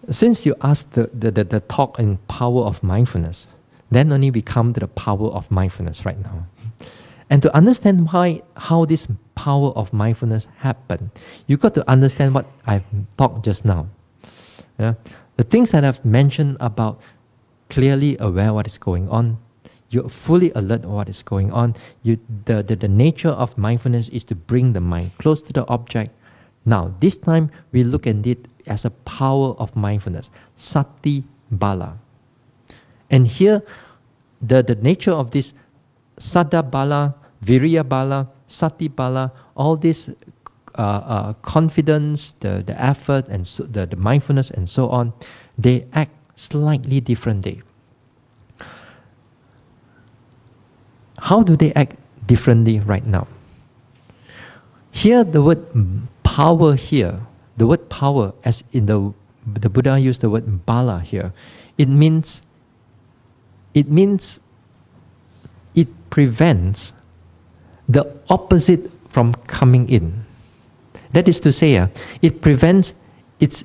since you asked the, the, the, the talk and power of mindfulness, then only we come to the power of mindfulness right now. And to understand why how this power of mindfulness happen, you got to understand what I've talked just now. Yeah? The things that I've mentioned about clearly aware what is going on, you're fully alert of what is going on. You, the, the, the nature of mindfulness is to bring the mind close to the object. Now, this time we look at it as a power of mindfulness, sati bala. And here, the, the nature of this saddha bala, viriya bala, sati bala, all this uh, uh, confidence, the, the effort, and so, the, the mindfulness, and so on, they act slightly differently. How do they act differently right now? Here, the word power here the word power, as in the the Buddha used the word bala here, it means it means it prevents the opposite from coming in. That is to say, uh, it prevents its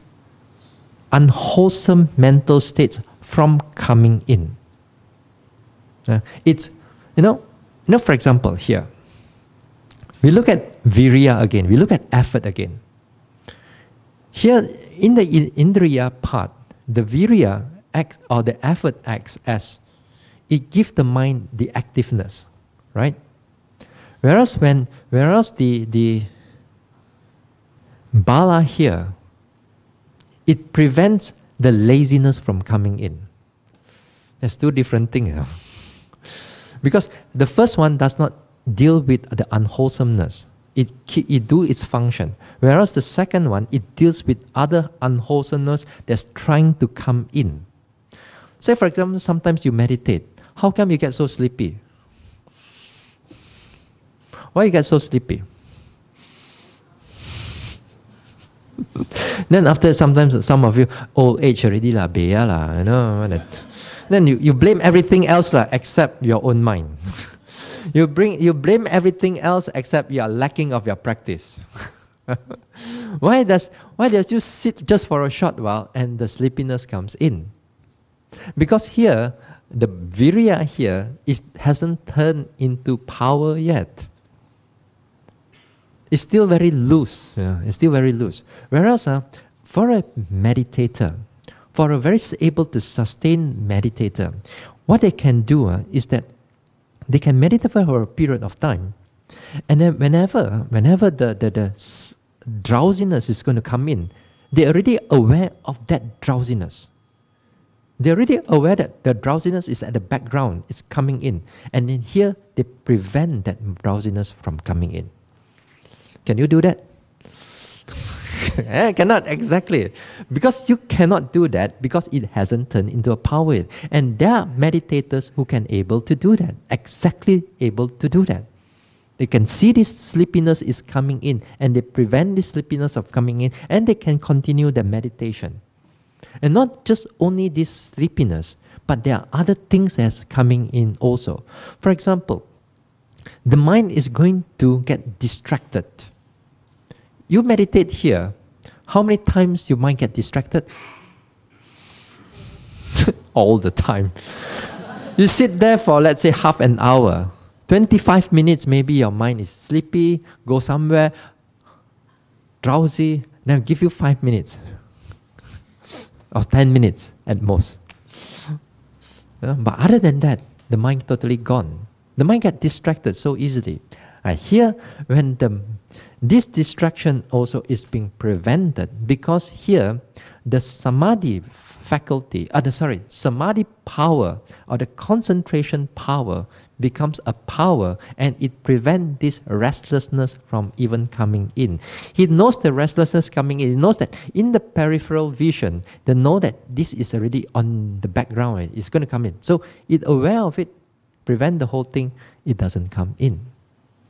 unwholesome mental states from coming in. Uh, it's, you know, you know, for example, here, we look at virya again, we look at effort again. Here, in the Indriya part, the virya acts, or the effort acts as it gives the mind the activeness, right? Whereas when whereas the the bala here, it prevents the laziness from coming in. There's two different things. because the first one does not deal with the unwholesomeness it, it do its function. Whereas the second one, it deals with other unwholesomeness that's trying to come in. Say, for example, sometimes you meditate. How come you get so sleepy? Why you get so sleepy? Then after sometimes some of you old age already lah, lah, you know. That, then you, you blame everything else lah, except your own mind. you bring you blame everything else except your lacking of your practice. why does why does you sit just for a short while and the sleepiness comes in? Because here the virya here is hasn't turned into power yet. It's still very loose. Yeah, it's still very loose. Whereas uh, for a meditator, for a very able to sustain meditator, what they can do uh, is that they can meditate for a period of time, and then whenever whenever the, the, the drowsiness is going to come in, they're already aware of that drowsiness. They're already aware that the drowsiness is at the background, it's coming in. And in here, they prevent that drowsiness from coming in. Can you do that? eh, cannot exactly. Because you cannot do that because it hasn't turned into a power. And there are meditators who can able to do that, exactly able to do that. They can see this sleepiness is coming in and they prevent this sleepiness of coming in and they can continue the meditation. And not just only this sleepiness, but there are other things that's coming in also. For example, the mind is going to get distracted. You meditate here, how many times you might get distracted? All the time. you sit there for let's say half an hour 25 minutes, maybe your mind is sleepy, go somewhere, drowsy, then give you five minutes or 10 minutes at most. but other than that, the mind totally gone. The mind get distracted so easily. Uh, here, when the this distraction also is being prevented because here the samadhi faculty, uh, the, sorry, samadhi power or the concentration power becomes a power and it prevents this restlessness from even coming in. He knows the restlessness coming in. He knows that in the peripheral vision, they know that this is already on the background, right? it's going to come in. So it aware of it, prevent the whole thing, it doesn't come in.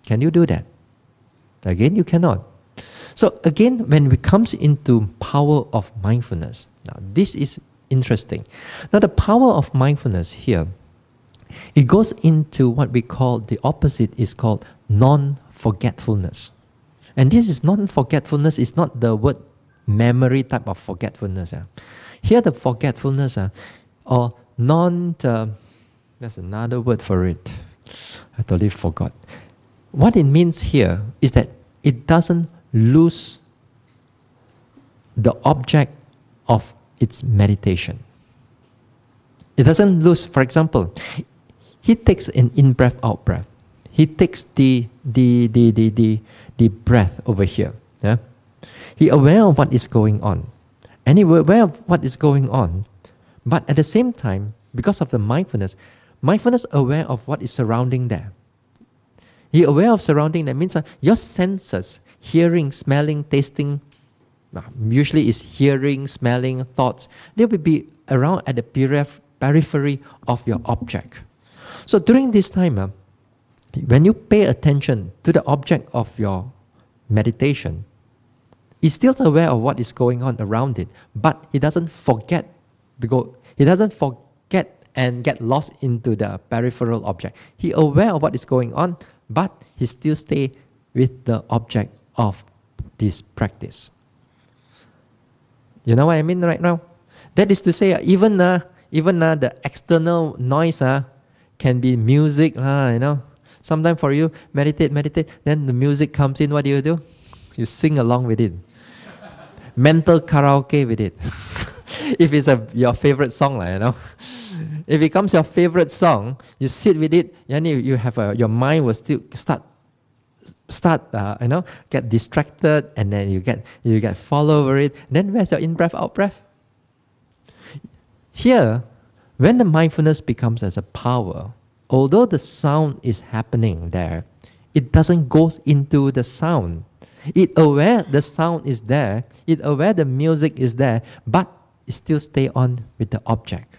Can you do that? Again, you cannot. So again, when it comes into power of mindfulness, now this is interesting. Now the power of mindfulness here it goes into what we call the opposite is called non-forgetfulness. And this is non-forgetfulness it's not the word memory type of forgetfulness. Uh. Here the forgetfulness uh, or non uh, there's another word for it. I totally forgot. What it means here is that it doesn't lose the object of its meditation. It doesn't lose, for example, he takes an in breath, out breath. He takes the, the, the, the, the, the breath over here. Yeah? He aware of what is going on. And he aware of what is going on. But at the same time, because of the mindfulness, mindfulness aware of what is surrounding there. He aware of surrounding that means uh, your senses, hearing, smelling, tasting, uh, usually is hearing, smelling, thoughts, they will be around at the periphery of your object. So during this time, uh, when you pay attention to the object of your meditation, he's still aware of what is going on around it, but he doesn't forget because he doesn't forget and get lost into the peripheral object. He aware of what is going on, but he still stay with the object of this practice. You know what I mean right now? That is to say, uh, even uh, even uh, the external noise uh, can be music, lah, you know. Sometimes for you, meditate, meditate, then the music comes in, what do you do? You sing along with it. Mental karaoke with it. if it's a, your favorite song, lah, you know. It becomes your favorite song, you sit with it, and you, you have a, your mind will still start start uh, you know get distracted and then you get you get fall over it then where's your in breath out breath here when the mindfulness becomes as a power, although the sound is happening there, it doesn't go into the sound. It aware the sound is there, it aware the music is there, but it still stay on with the object.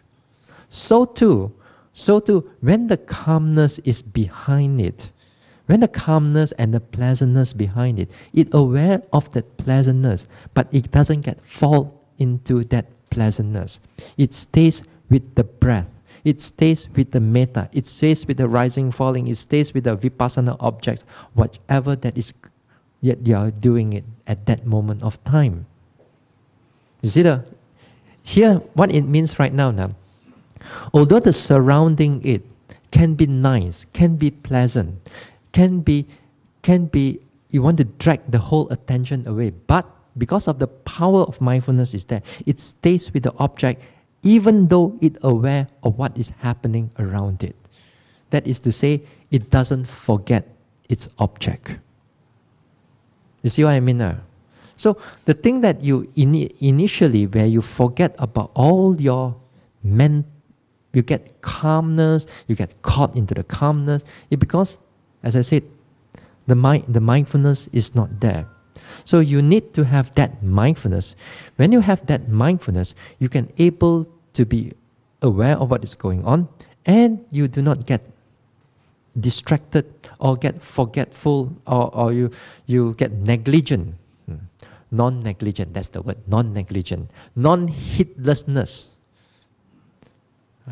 So too, so too, when the calmness is behind it, when the calmness and the pleasantness behind it, it aware of that pleasantness, but it doesn't get fall into that pleasantness. It stays with the breath. It stays with the metta. It stays with the rising, falling. It stays with the vipassana objects, whatever that is, yet you are doing it at that moment of time. You see the here what it means right now now. Although the surrounding it can be nice, can be pleasant, can be can be you want to drag the whole attention away, but because of the power of mindfulness is there, it stays with the object even though it aware of what is happening around it. That is to say, it doesn't forget its object. You see what I mean now? So the thing that you in, initially where you forget about all your men, you get calmness, you get caught into the calmness. It because, as I said, the mind, the mindfulness is not there. So you need to have that mindfulness. When you have that mindfulness, you can able to be aware of what is going on, and you do not get distracted or get forgetful or, or you, you get negligent hmm. non-negligent, that's the word, non-negligent, non-heedlessness.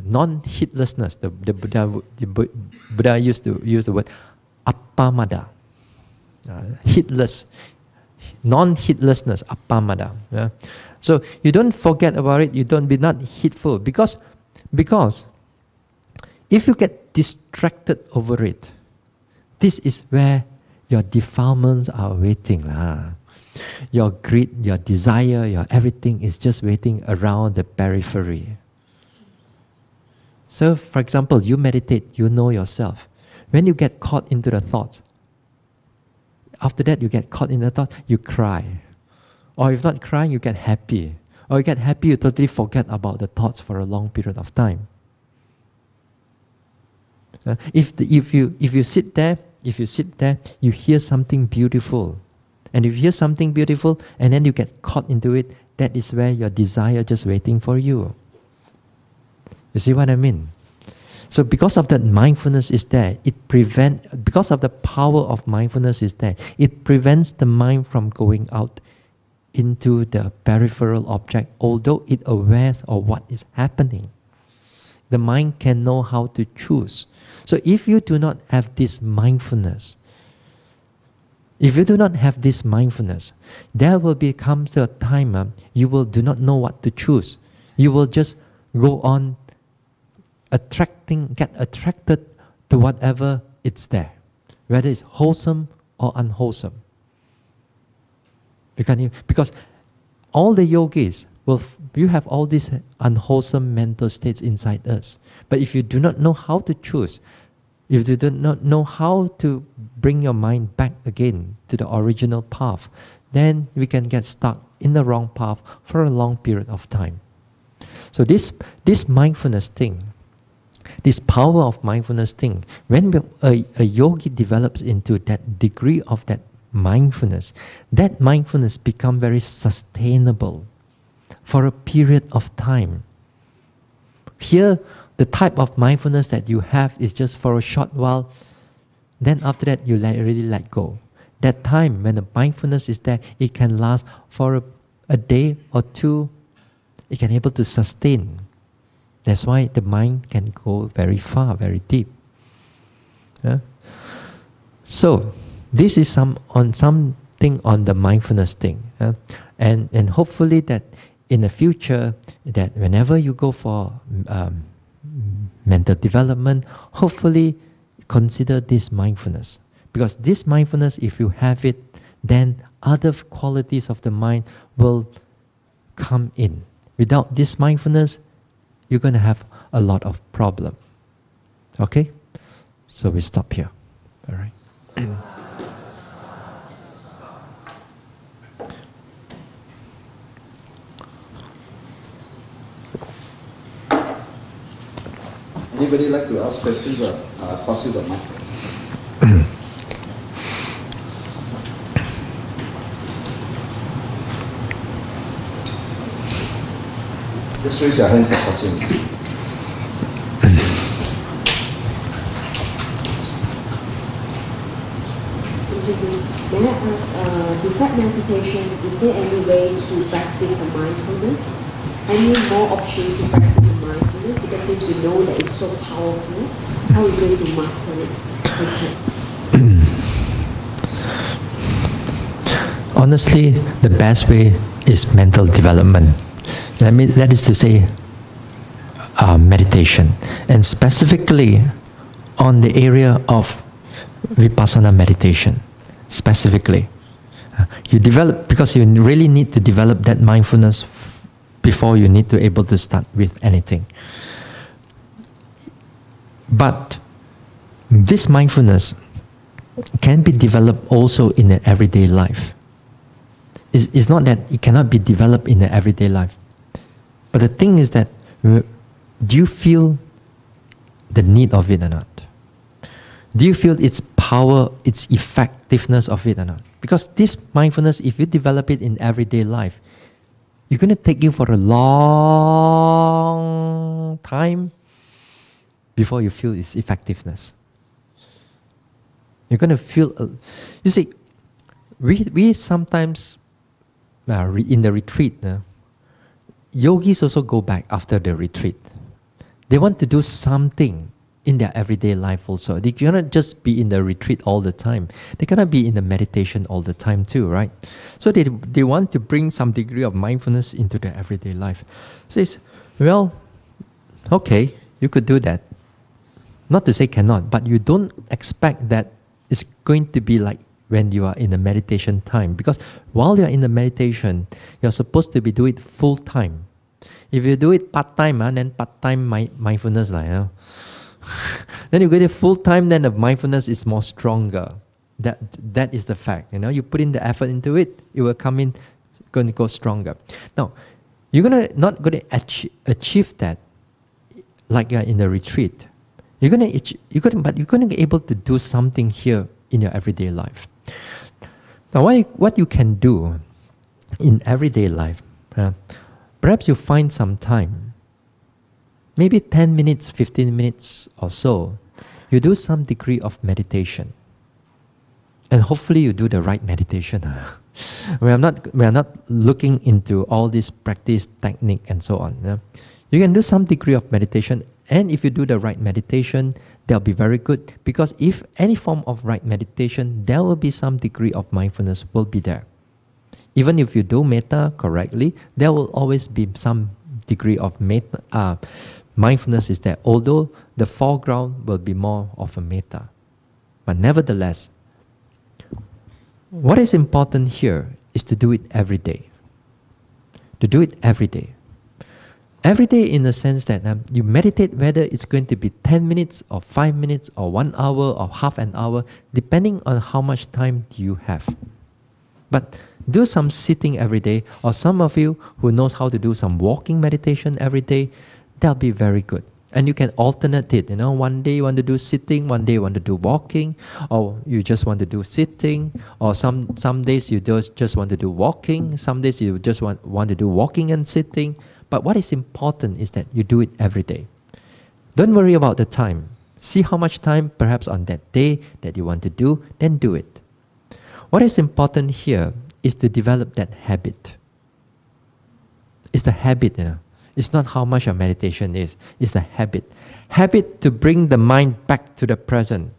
Non-heedlessness, the, the, Buddha, the Buddha used to use the word appamada, uh, heedless, non-heedlessness, appamada. Yeah? So you don't forget about it, you don't be not heedful, because, because if you get distracted over it, this is where your defilements are waiting. Lah. Your greed, your desire, your everything is just waiting around the periphery. So, for example, you meditate, you know yourself. When you get caught into the thoughts, after that you get caught in the thought, you cry. Or if not crying, you get happy. Or you get happy, you totally forget about the thoughts for a long period of time. Uh, if, the, if, you, if you sit there, if you sit there, you hear something beautiful, and if you hear something beautiful and then you get caught into it, that is where your desire just waiting for you. You see what I mean? So because of that mindfulness is there, it prevent because of the power of mindfulness is there, it prevents the mind from going out into the peripheral object, although it aware of what is happening. The mind can know how to choose. So if you do not have this mindfulness, if you do not have this mindfulness, there will become a time uh, you will do not know what to choose. You will just go on attracting, get attracted to whatever it's there, whether it's wholesome or unwholesome. Because all the yogis will, you have all these unwholesome mental states inside us. But if you do not know how to choose, if you do not know how to bring your mind back again to the original path, then we can get stuck in the wrong path for a long period of time. So this this mindfulness thing, this power of mindfulness thing, when a, a yogi develops into that degree of that mindfulness, that mindfulness become very sustainable for a period of time. Here, the type of mindfulness that you have is just for a short while. Then after that, you let, really let go. That time when the mindfulness is there, it can last for a, a day or two. It can able to sustain. That's why the mind can go very far, very deep. Yeah? So this is some on something on the mindfulness thing, yeah? and and hopefully that in the future that whenever you go for um, mental development, hopefully consider this mindfulness. Because this mindfulness, if you have it, then other qualities of the mind will come in. Without this mindfulness, you're going to have a lot of problem. Okay? So we stop here. All right. Anybody like to ask questions or uh, pass you the mic? Just raise your hands and introduce, may I ask, uh, meditation, is there any way to practice the mindfulness? Any more options to practice the mindfulness? Because since we know that it's so powerful, how are we going to master it? You. Honestly, the best way is mental development. That, mean, that is to say, uh, meditation, and specifically on the area of vipassana meditation. Specifically, Uh, you develop because you really need to develop that mindfulness before you need to able to start with anything. But this mindfulness can be developed also in the everyday life. It's, it's not that it cannot be developed in the everyday life. But the thing is that do you feel the need of it or not? Do you feel its power, its effectiveness of it or not? Because this mindfulness, if you develop it in everyday life, you're going to take you for a long time before you feel its effectiveness. You're going to feel, uh, you see, we, we sometimes, uh, in the retreat, uh, yogis also go back after the retreat. They want to do something in their everyday life also. They cannot just be in the retreat all the time. They cannot be in the meditation all the time too, right? So they, they want to bring some degree of mindfulness into their everyday life. Says, well, okay, you could do that. Not to say cannot, but you don't expect that it's going to be like when you are in the meditation time. Because while you're in the meditation, you're supposed to be doing it full time. If you do it part time, uh, then part time mi- mindfulness, like, you know, then you get it full time, then the mindfulness is more stronger. That that is the fact. You know, you put in the effort into it, it will come in, going to go stronger. Now, you're gonna not gonna achieve, achieve that like uh, in the retreat. You're gonna you're gonna but you're gonna be able to do something here in your everyday life. Now, what you, what you can do in everyday life, uh, perhaps you find some time maybe 10 minutes, 15 minutes or so, you do some degree of meditation. And hopefully you do the right meditation. we, are not, we are not looking into all this practice technique and so on. You can do some degree of meditation. And if you do the right meditation, that'll be very good. Because if any form of right meditation, there will be some degree of mindfulness will be there. Even if you do metta correctly, there will always be some degree of metta, uh, mindfulness is there, although the foreground will be more of a metta. But nevertheless, what is important here is to do it every day. To do it every day. Every day, in the sense that um, you meditate whether it's going to be 10 minutes or 5 minutes or 1 hour or half an hour, depending on how much time do you have. But do some sitting every day, or some of you who knows how to do some walking meditation every day, that'll be very good. And you can alternate it. You know, one day you want to do sitting, one day you want to do walking, or you just want to do sitting, or some some days you just just want to do walking, some days you just want want to do walking and sitting. But what is important is that you do it every day. Don't worry about the time. See how much time perhaps on that day that you want to do, then do it. What is important here is to develop that habit. It's the habit, you know. It's not how much your meditation is, it's the habit. Habit to bring the mind back to the present.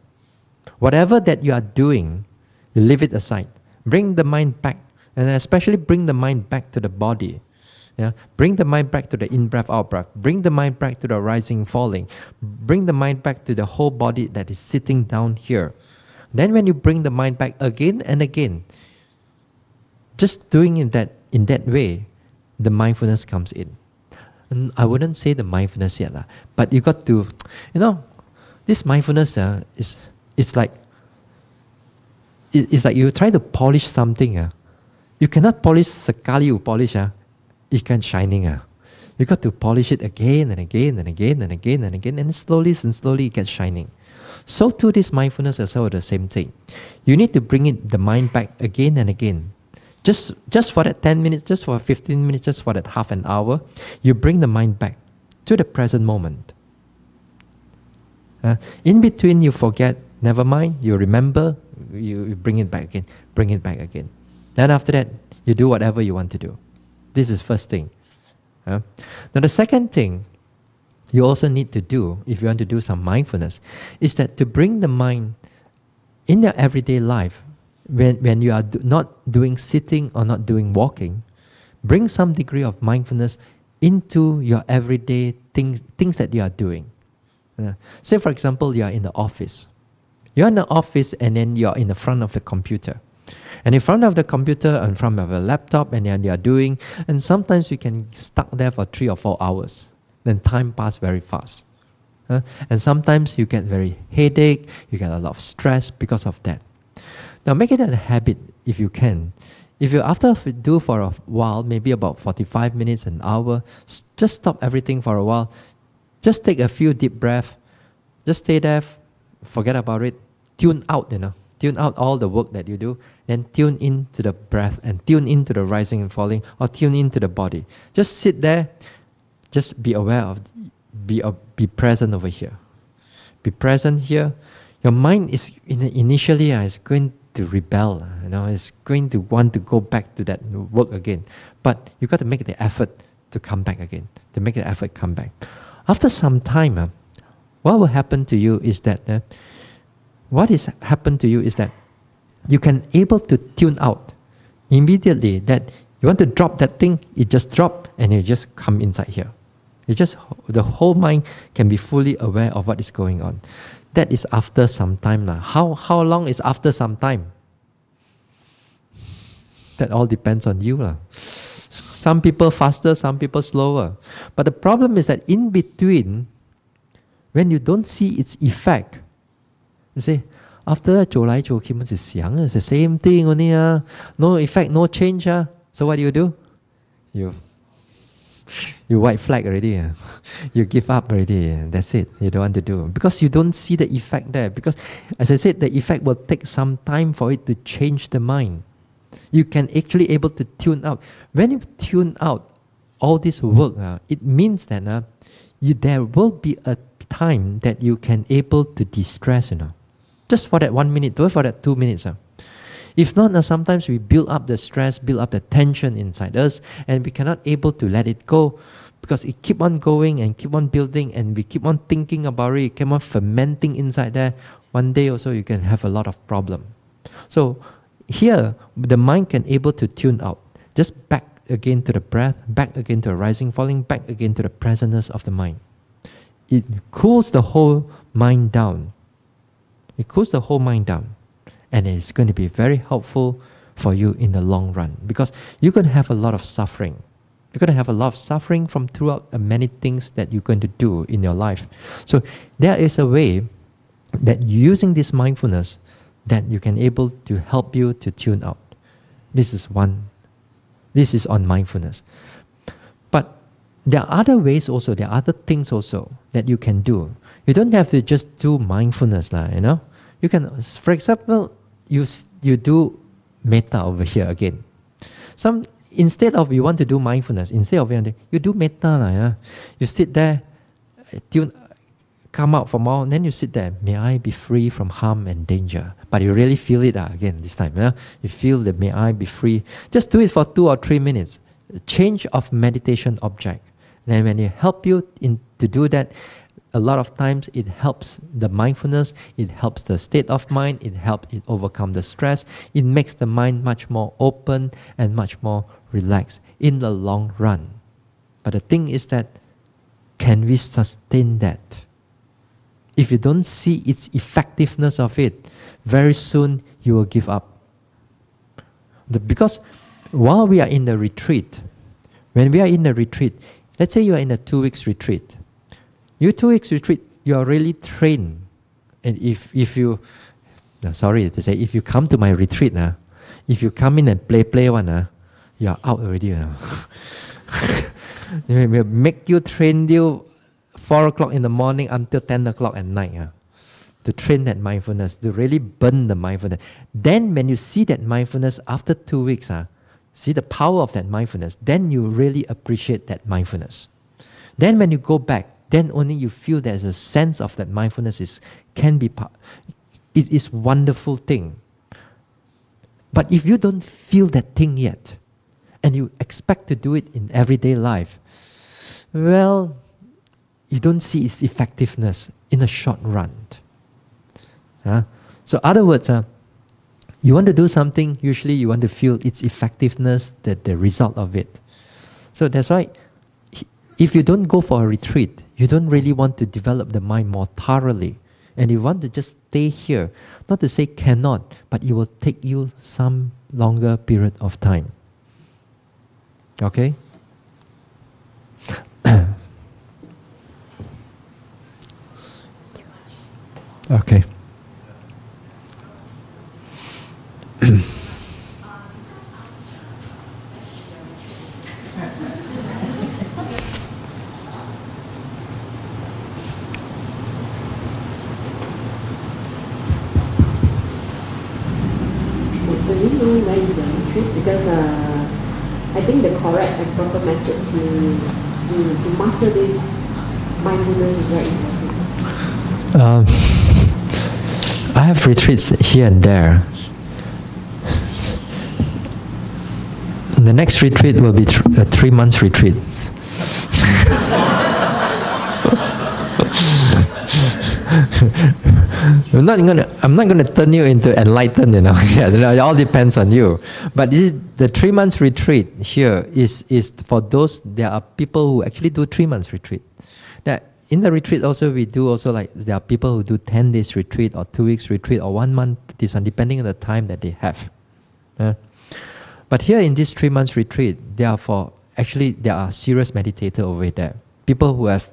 Whatever that you are doing, you leave it aside. Bring the mind back, and especially bring the mind back to the body. Yeah? Bring the mind back to the in breath, out breath. Bring the mind back to the rising, falling. Bring the mind back to the whole body that is sitting down here. Then, when you bring the mind back again and again, just doing it that in that way, the mindfulness comes in. And I wouldn't say the mindfulness yet, lah, but you got to, you know, this mindfulness uh, is it's like it's like you try to polish something. Uh, you cannot polish sekali you polish, uh, it can shining. Uh. You got to polish it again and again and again and again and again, and slowly and slowly it gets shining. So too, this mindfulness is also the same thing. You need to bring it the mind back again and again. Just just for that 10 minutes, just for 15 minutes, just for that half an hour, you bring the mind back to the present moment. Uh, in between, you forget, never mind, you remember, You, you bring it back again, bring it back again. Then after that, you do whatever you want to do. This is first thing. Uh, now the second thing you also need to do if you want to do some mindfulness is that to bring the mind in your everyday life when, when you are do, not doing sitting or not doing walking bring some degree of mindfulness into your everyday things, things that you are doing. Uh, say, for example, you are in the office. You're in the office and then you're in the front of the computer. And in front of the computer, in front of a laptop, and then you are doing, and sometimes you can stuck there for three or four hours. Then time pass very fast. Uh, and sometimes you get very headache, you get a lot of stress because of that. Now make it a habit if you can if you after do for a while, maybe about 45 minutes, an hour, just stop everything for a while. Just take a few deep breaths. Just stay there, forget about it. Tune out, you know. Tune out all the work that you do. Then tune into the breath and tune into the rising and falling or tune into the body. Just sit there. Just be aware of, be, uh, be present over here. Be present here. Your mind is in, initially uh, is going to rebel. You know, it's going to want to go back to that work again. But you got to make the effort to come back again. To make the effort come back. After some time, uh, what will happen to you is that uh, what is happen to you is that you can able to tune out immediately. That you want to drop that thing, it just drop and you just come inside here. It just the whole mind can be fully aware of what is going on. That is after some time. Now. How, how long is after some time? That all depends on you. La. Some people faster, some people slower. But the problem is that in between, when you don't see its effect, you say, after 走来走去，我是想 it's the same thing only uh, no effect, no change uh. So what do you do? You you white flag already. you give up already. That's it. You don't want to do because you don't see the effect there. Because, as I said, the effect will take some time for it to change the mind. You can actually able to tune out. When you tune out all this work, uh, it means that uh, you, there will be a time that you can able to distress. You know, just for that one minute, do it for that two minutes. Uh. If not, sometimes we build up the stress, build up the tension inside us, and we cannot able to let it go because it keep on going and keep on building, and we keep on thinking about it, keep on fermenting inside there. One day also you can have a lot of problem. So here, the mind can able to tune out, just back again to the breath, back again to the rising, falling, back again to the presentness of the mind. It cools the whole mind down. It cools the whole mind down and it's going to be very helpful for you in the long run because you're going to have a lot of suffering. You're going to have a lot of suffering from throughout many things that you're going to do in your life. So there is a way that using this mindfulness that you can able to help you to tune out. This is one. This is on mindfulness. But there are other ways also, there are other things also that you can do. You don't have to just do mindfulness, lah, you know. You can, for example, you, you do metta over here again. Some instead of you want to do mindfulness, instead of you do metta, yeah? you sit there, tune, come out from all, then you sit there. May I be free from harm and danger. But you really feel it uh, again this time. Yeah? You feel that may I be free. Just do it for two or three minutes. Change of meditation object. Then when you help you in, to do that, a lot of times it helps the mindfulness, it helps the state of mind, it helps it overcome the stress, it makes the mind much more open and much more relaxed in the long run. But the thing is that can we sustain that? If you don't see its effectiveness of it, very soon you will give up. The, because while we are in the retreat, when we are in the retreat, let's say you are in a two weeks retreat, you two weeks retreat, you are really trained. And if, if you, no, sorry to say, if you come to my retreat, uh, if you come in and play, play one, uh, you are out already. Uh. will make you train you 4 o'clock in the morning until 10 o'clock at night. Uh, to train that mindfulness, to really burn the mindfulness. Then when you see that mindfulness after two weeks, uh, see the power of that mindfulness, then you really appreciate that mindfulness. Then when you go back, then only you feel there's a sense of that mindfulness is can be part. It is wonderful thing. But if you don't feel that thing yet, and you expect to do it in everyday life, well, you don't see its effectiveness in a short run. Uh, so, other words, uh, you want to do something, usually you want to feel its effectiveness, the, the result of it. So that's why if you don't go for a retreat, you don't really want to develop the mind more thoroughly. And you want to just stay here. Not to say cannot, but it will take you some longer period of time. Okay? okay. Do you know where is your retreat? Because uh, I think the correct and proper method to, to, to master this mindfulness is very important. Um, I have retreats here and there. The next retreat will be a three months retreat. I'm not gonna. I'm not gonna turn you into enlightened. You know, yeah, it all depends on you. But this, the three months retreat here is is for those. There are people who actually do three months retreat. Now, in the retreat also we do also like there are people who do ten days retreat or two weeks retreat or one month. This one depending on the time that they have. Uh, but here in this three months retreat, there are for actually there are serious meditators over there. People who have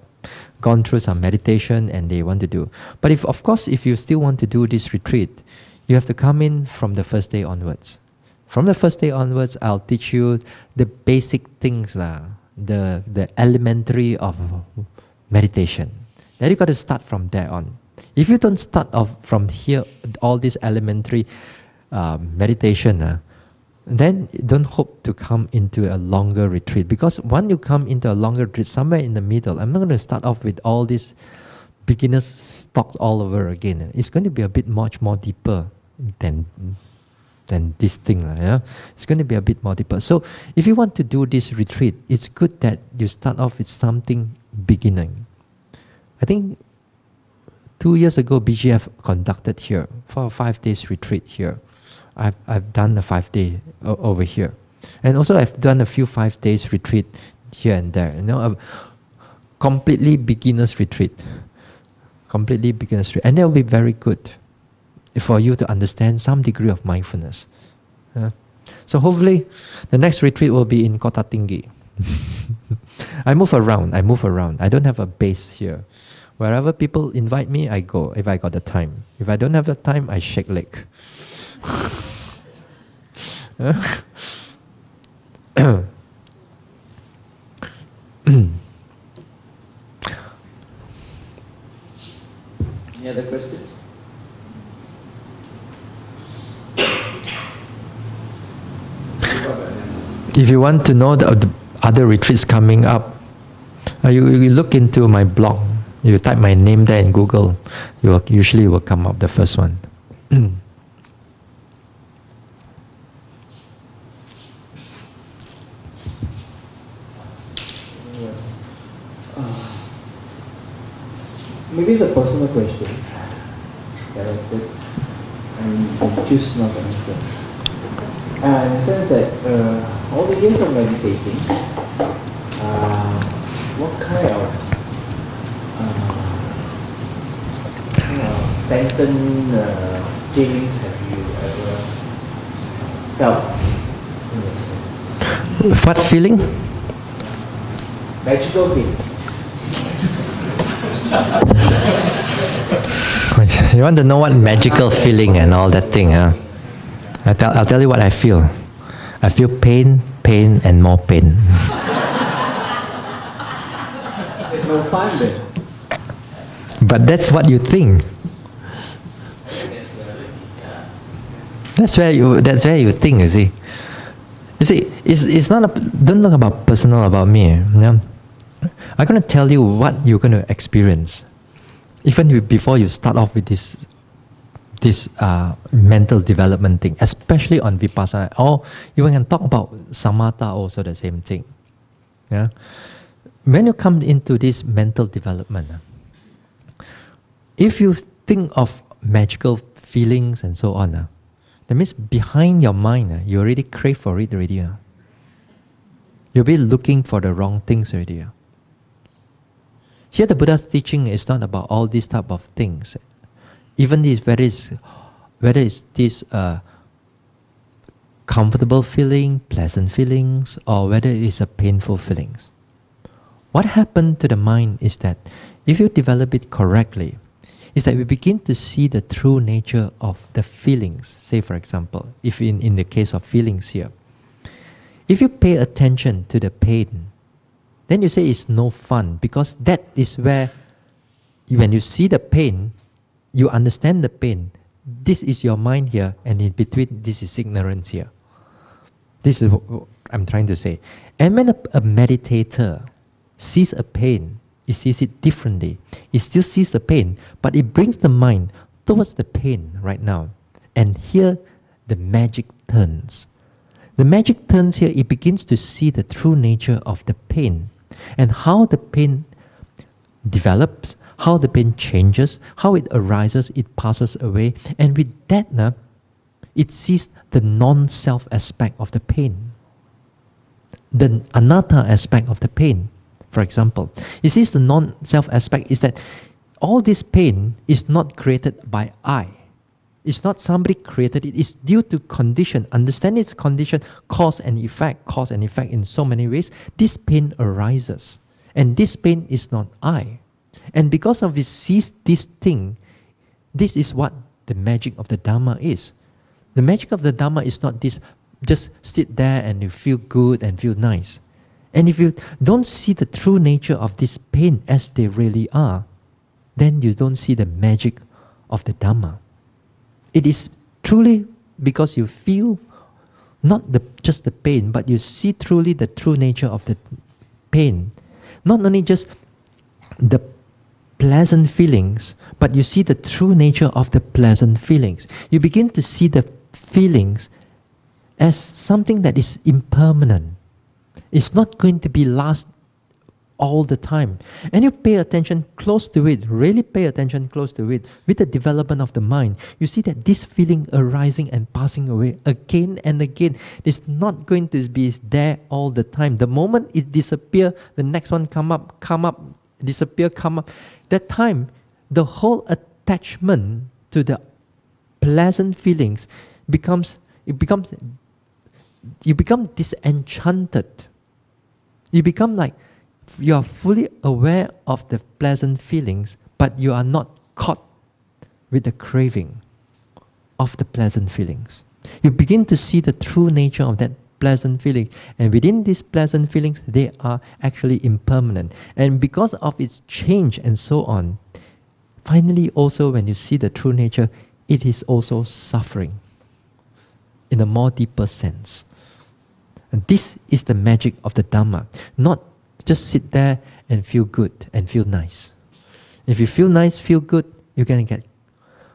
gone through some meditation and they want to do. But if of course if you still want to do this retreat, you have to come in from the first day onwards. From the first day onwards, I'll teach you the basic things, lah, the the elementary of meditation. Then you got to start from there on. If you don't start off from here, all this elementary uh, meditation, uh, then don't hope to come into a longer retreat because when you come into a longer retreat somewhere in the middle i'm not going to start off with all these beginners stocks all over again it's going to be a bit much more deeper than than this thing yeah? it's going to be a bit more deeper so if you want to do this retreat it's good that you start off with something beginning i think two years ago bgf conducted here for a five days retreat here I've, I've done a five day over here. And also I've done a few five days retreat here and there. You know, a completely beginner's retreat. Completely beginner's retreat. And that will be very good for you to understand some degree of mindfulness. So hopefully the next retreat will be in Kota Tinggi. I move around, I move around. I don't have a base here. Wherever people invite me, I go if I got the time. If I don't have the time, I shake leg. Any other questions? If you want to know the, the other retreats coming up, uh, you, you look into my blog. You type my name there in Google, you will, usually will come up the first one. Maybe it's a personal question. Directed. And I choose not to answer. Uh, in the sense that uh, all the years of meditating, uh, what kind of uh, kind of sentient uh, feelings have you ever felt what feeling? Magical feeling. You want to know what magical feeling and all that thing, huh? I tell, I'll tell you what I feel. I feel pain, pain, and more pain. No fun there. But that's what you think. That's where you. That's where you think. You see. You see, it's, it's not. A, don't look about personal about me. Yeah? I'm gonna tell you what you're gonna experience, even before you start off with this this uh, mental development thing, especially on vipassana. Or you can talk about samatha also the same thing. Yeah. When you come into this mental development, uh, if you think of magical feelings and so on, uh, that means behind your mind, uh, you already crave for it already. You'll be looking for the wrong things already. Here the Buddha's teaching is not about all these type of things even if whether it's, whether it's this uh, comfortable feeling, pleasant feelings, or whether it is a painful feelings. What happened to the mind is that if you develop it correctly, is that we begin to see the true nature of the feelings. Say, for example, if in, in the case of feelings here, if you pay attention to the pain, then you say it's no fun because that is where, when you see the pain, you understand the pain. This is your mind here, and in between, this is ignorance here. This is what I'm trying to say. And when a, a meditator sees a pain, he sees it differently. He still sees the pain, but it brings the mind towards the pain right now. And here, the magic turns. The magic turns here, it begins to see the true nature of the pain and how the pain develops, how the pain changes, how it arises, it passes away, and with that, now, it sees the non self aspect of the pain, the anatta aspect of the pain. For example, it sees the non self aspect is that all this pain is not created by I. It's not somebody created it. It's due to condition. Understand its condition, cause and effect, cause and effect in so many ways. This pain arises. And this pain is not I. And because of it sees this thing, this is what the magic of the Dharma is. The magic of the Dharma is not this just sit there and you feel good and feel nice. And if you don't see the true nature of this pain as they really are, then you don't see the magic of the Dharma. It is truly because you feel not the, just the pain, but you see truly the true nature of the pain. Not only just the pleasant feelings, but you see the true nature of the pleasant feelings. You begin to see the feelings as something that is impermanent. It's not going to be last all the time. And you pay attention close to it, really pay attention close to it with the development of the mind. You see that this feeling arising and passing away again and again is not going to be there all the time. The moment it disappear, the next one come up, come up, disappear, come up that time, the whole attachment to the pleasant feelings becomes it becomes you become disenchanted. You become like you are fully aware of the pleasant feelings, but you are not caught with the craving of the pleasant feelings. You begin to see the true nature of that pleasant feeling. And within these pleasant feelings, they are actually impermanent. And because of its change and so on, finally, also when you see the true nature, it is also suffering in a more deeper sense. And this is the magic of the Dhamma. Not just sit there and feel good and feel nice. If you feel nice, feel good, you're going to get,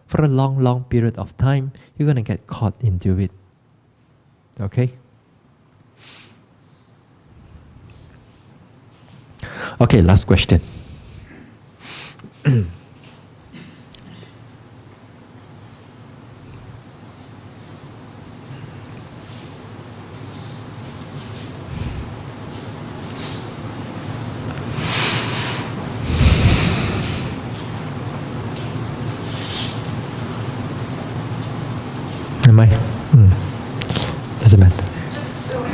for a long, long period of time, you're going to get caught into it. Okay? Okay, last question. Am I? Hmm. Doesn't matter. Just so you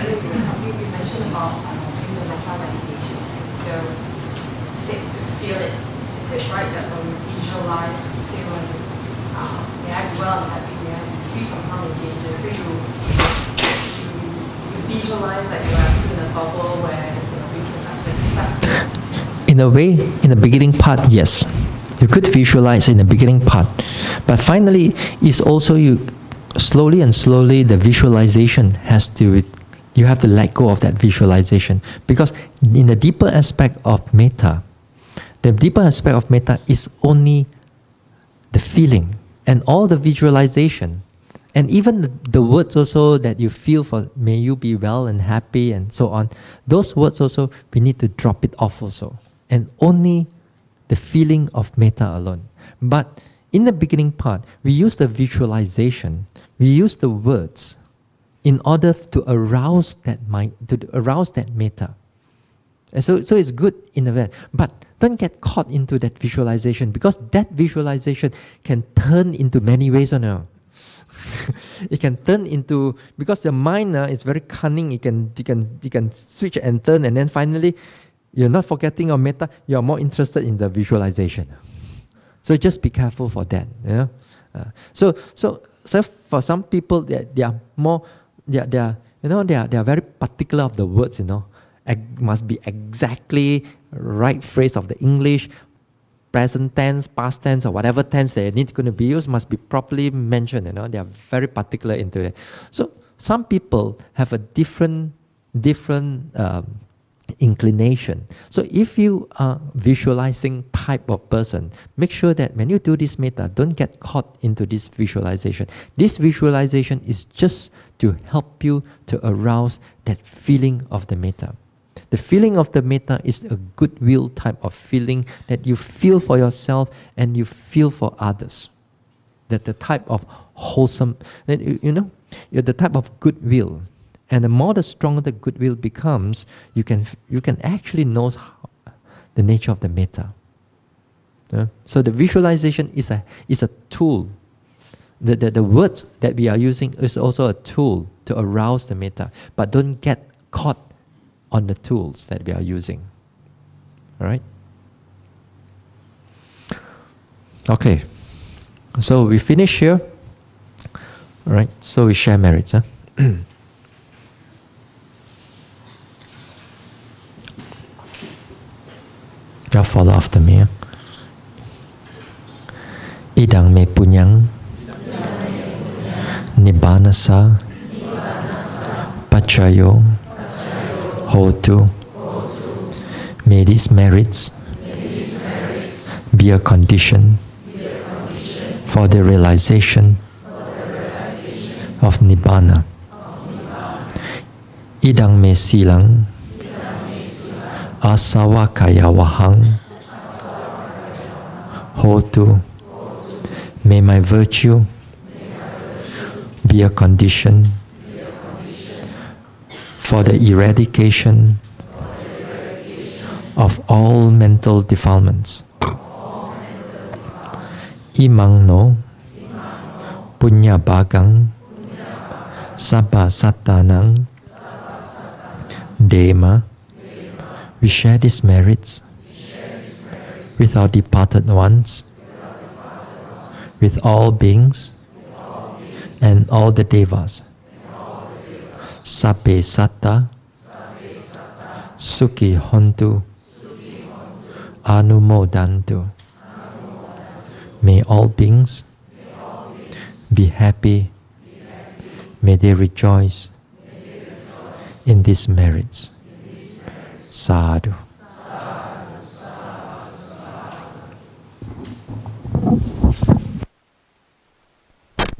mentioned about um, in the metta meditation, so you said to feel it. Is it right that when we visualize, say when uh, may I be well and happy, may I be free from harm and danger, so you, you, you visualize that you're actually in a bubble where you know, we can like In a way, in the beginning part, yes. You could visualize in the beginning part. But finally, it's also you slowly and slowly the visualization has to you have to let go of that visualization because in the deeper aspect of metta, the deeper aspect of metta is only the feeling and all the visualization, and even the, the words also that you feel for may you be well and happy and so on, those words also we need to drop it off also, and only the feeling of metta alone. But in the beginning part, we use the visualization, we use the words in order to arouse that mind, to arouse that metta. And so, so it's good in a way, but don't get caught into that visualization because that visualization can turn into many ways. Or no, it can turn into because the mind uh, is very cunning. It can, you can, you can switch and turn, and then finally, you're not forgetting your metta, You are more interested in the visualization. So just be careful for that. Yeah. Uh, so so so for some people, they, they are more they are, they are you know they are, they are very particular of the words. You know, must be exactly right phrase of the English, present tense, past tense, or whatever tense they need to be used must be properly mentioned. You know, they are very particular into it. So some people have a different different um, inclination. So if you are visualizing type of person, make sure that when you do this metta, don't get caught into this visualization. This visualization is just to help you to arouse that feeling of the metta. The feeling of the metta is a goodwill type of feeling that you feel for yourself and you feel for others. That the type of wholesome, you know, the type of goodwill and the more the stronger the goodwill becomes, you can, you can actually know how, the nature of the metta. Yeah? So the visualization is a, is a tool. The, the, the words that we are using is also a tool to arouse the metta. But don't get caught on the tools that we are using. All right? Okay. So we finish here. All right. So we share merits. Huh? Now follow after me. Idang me punyang. Nibbanasa Pachayo Hotu. May these merits. Be a condition for the realization of Nibbana. Idang me silang asawakaya wahang hotu may my virtue be a condition for the eradication of all mental defilements. Imang no punya bagang sabba satanang dema we share these merits with our departed ones, with all beings, and all the devas. Sape satta, sukhi hontu, anumodantu. May all beings be happy. May they rejoice in these merits. sábio.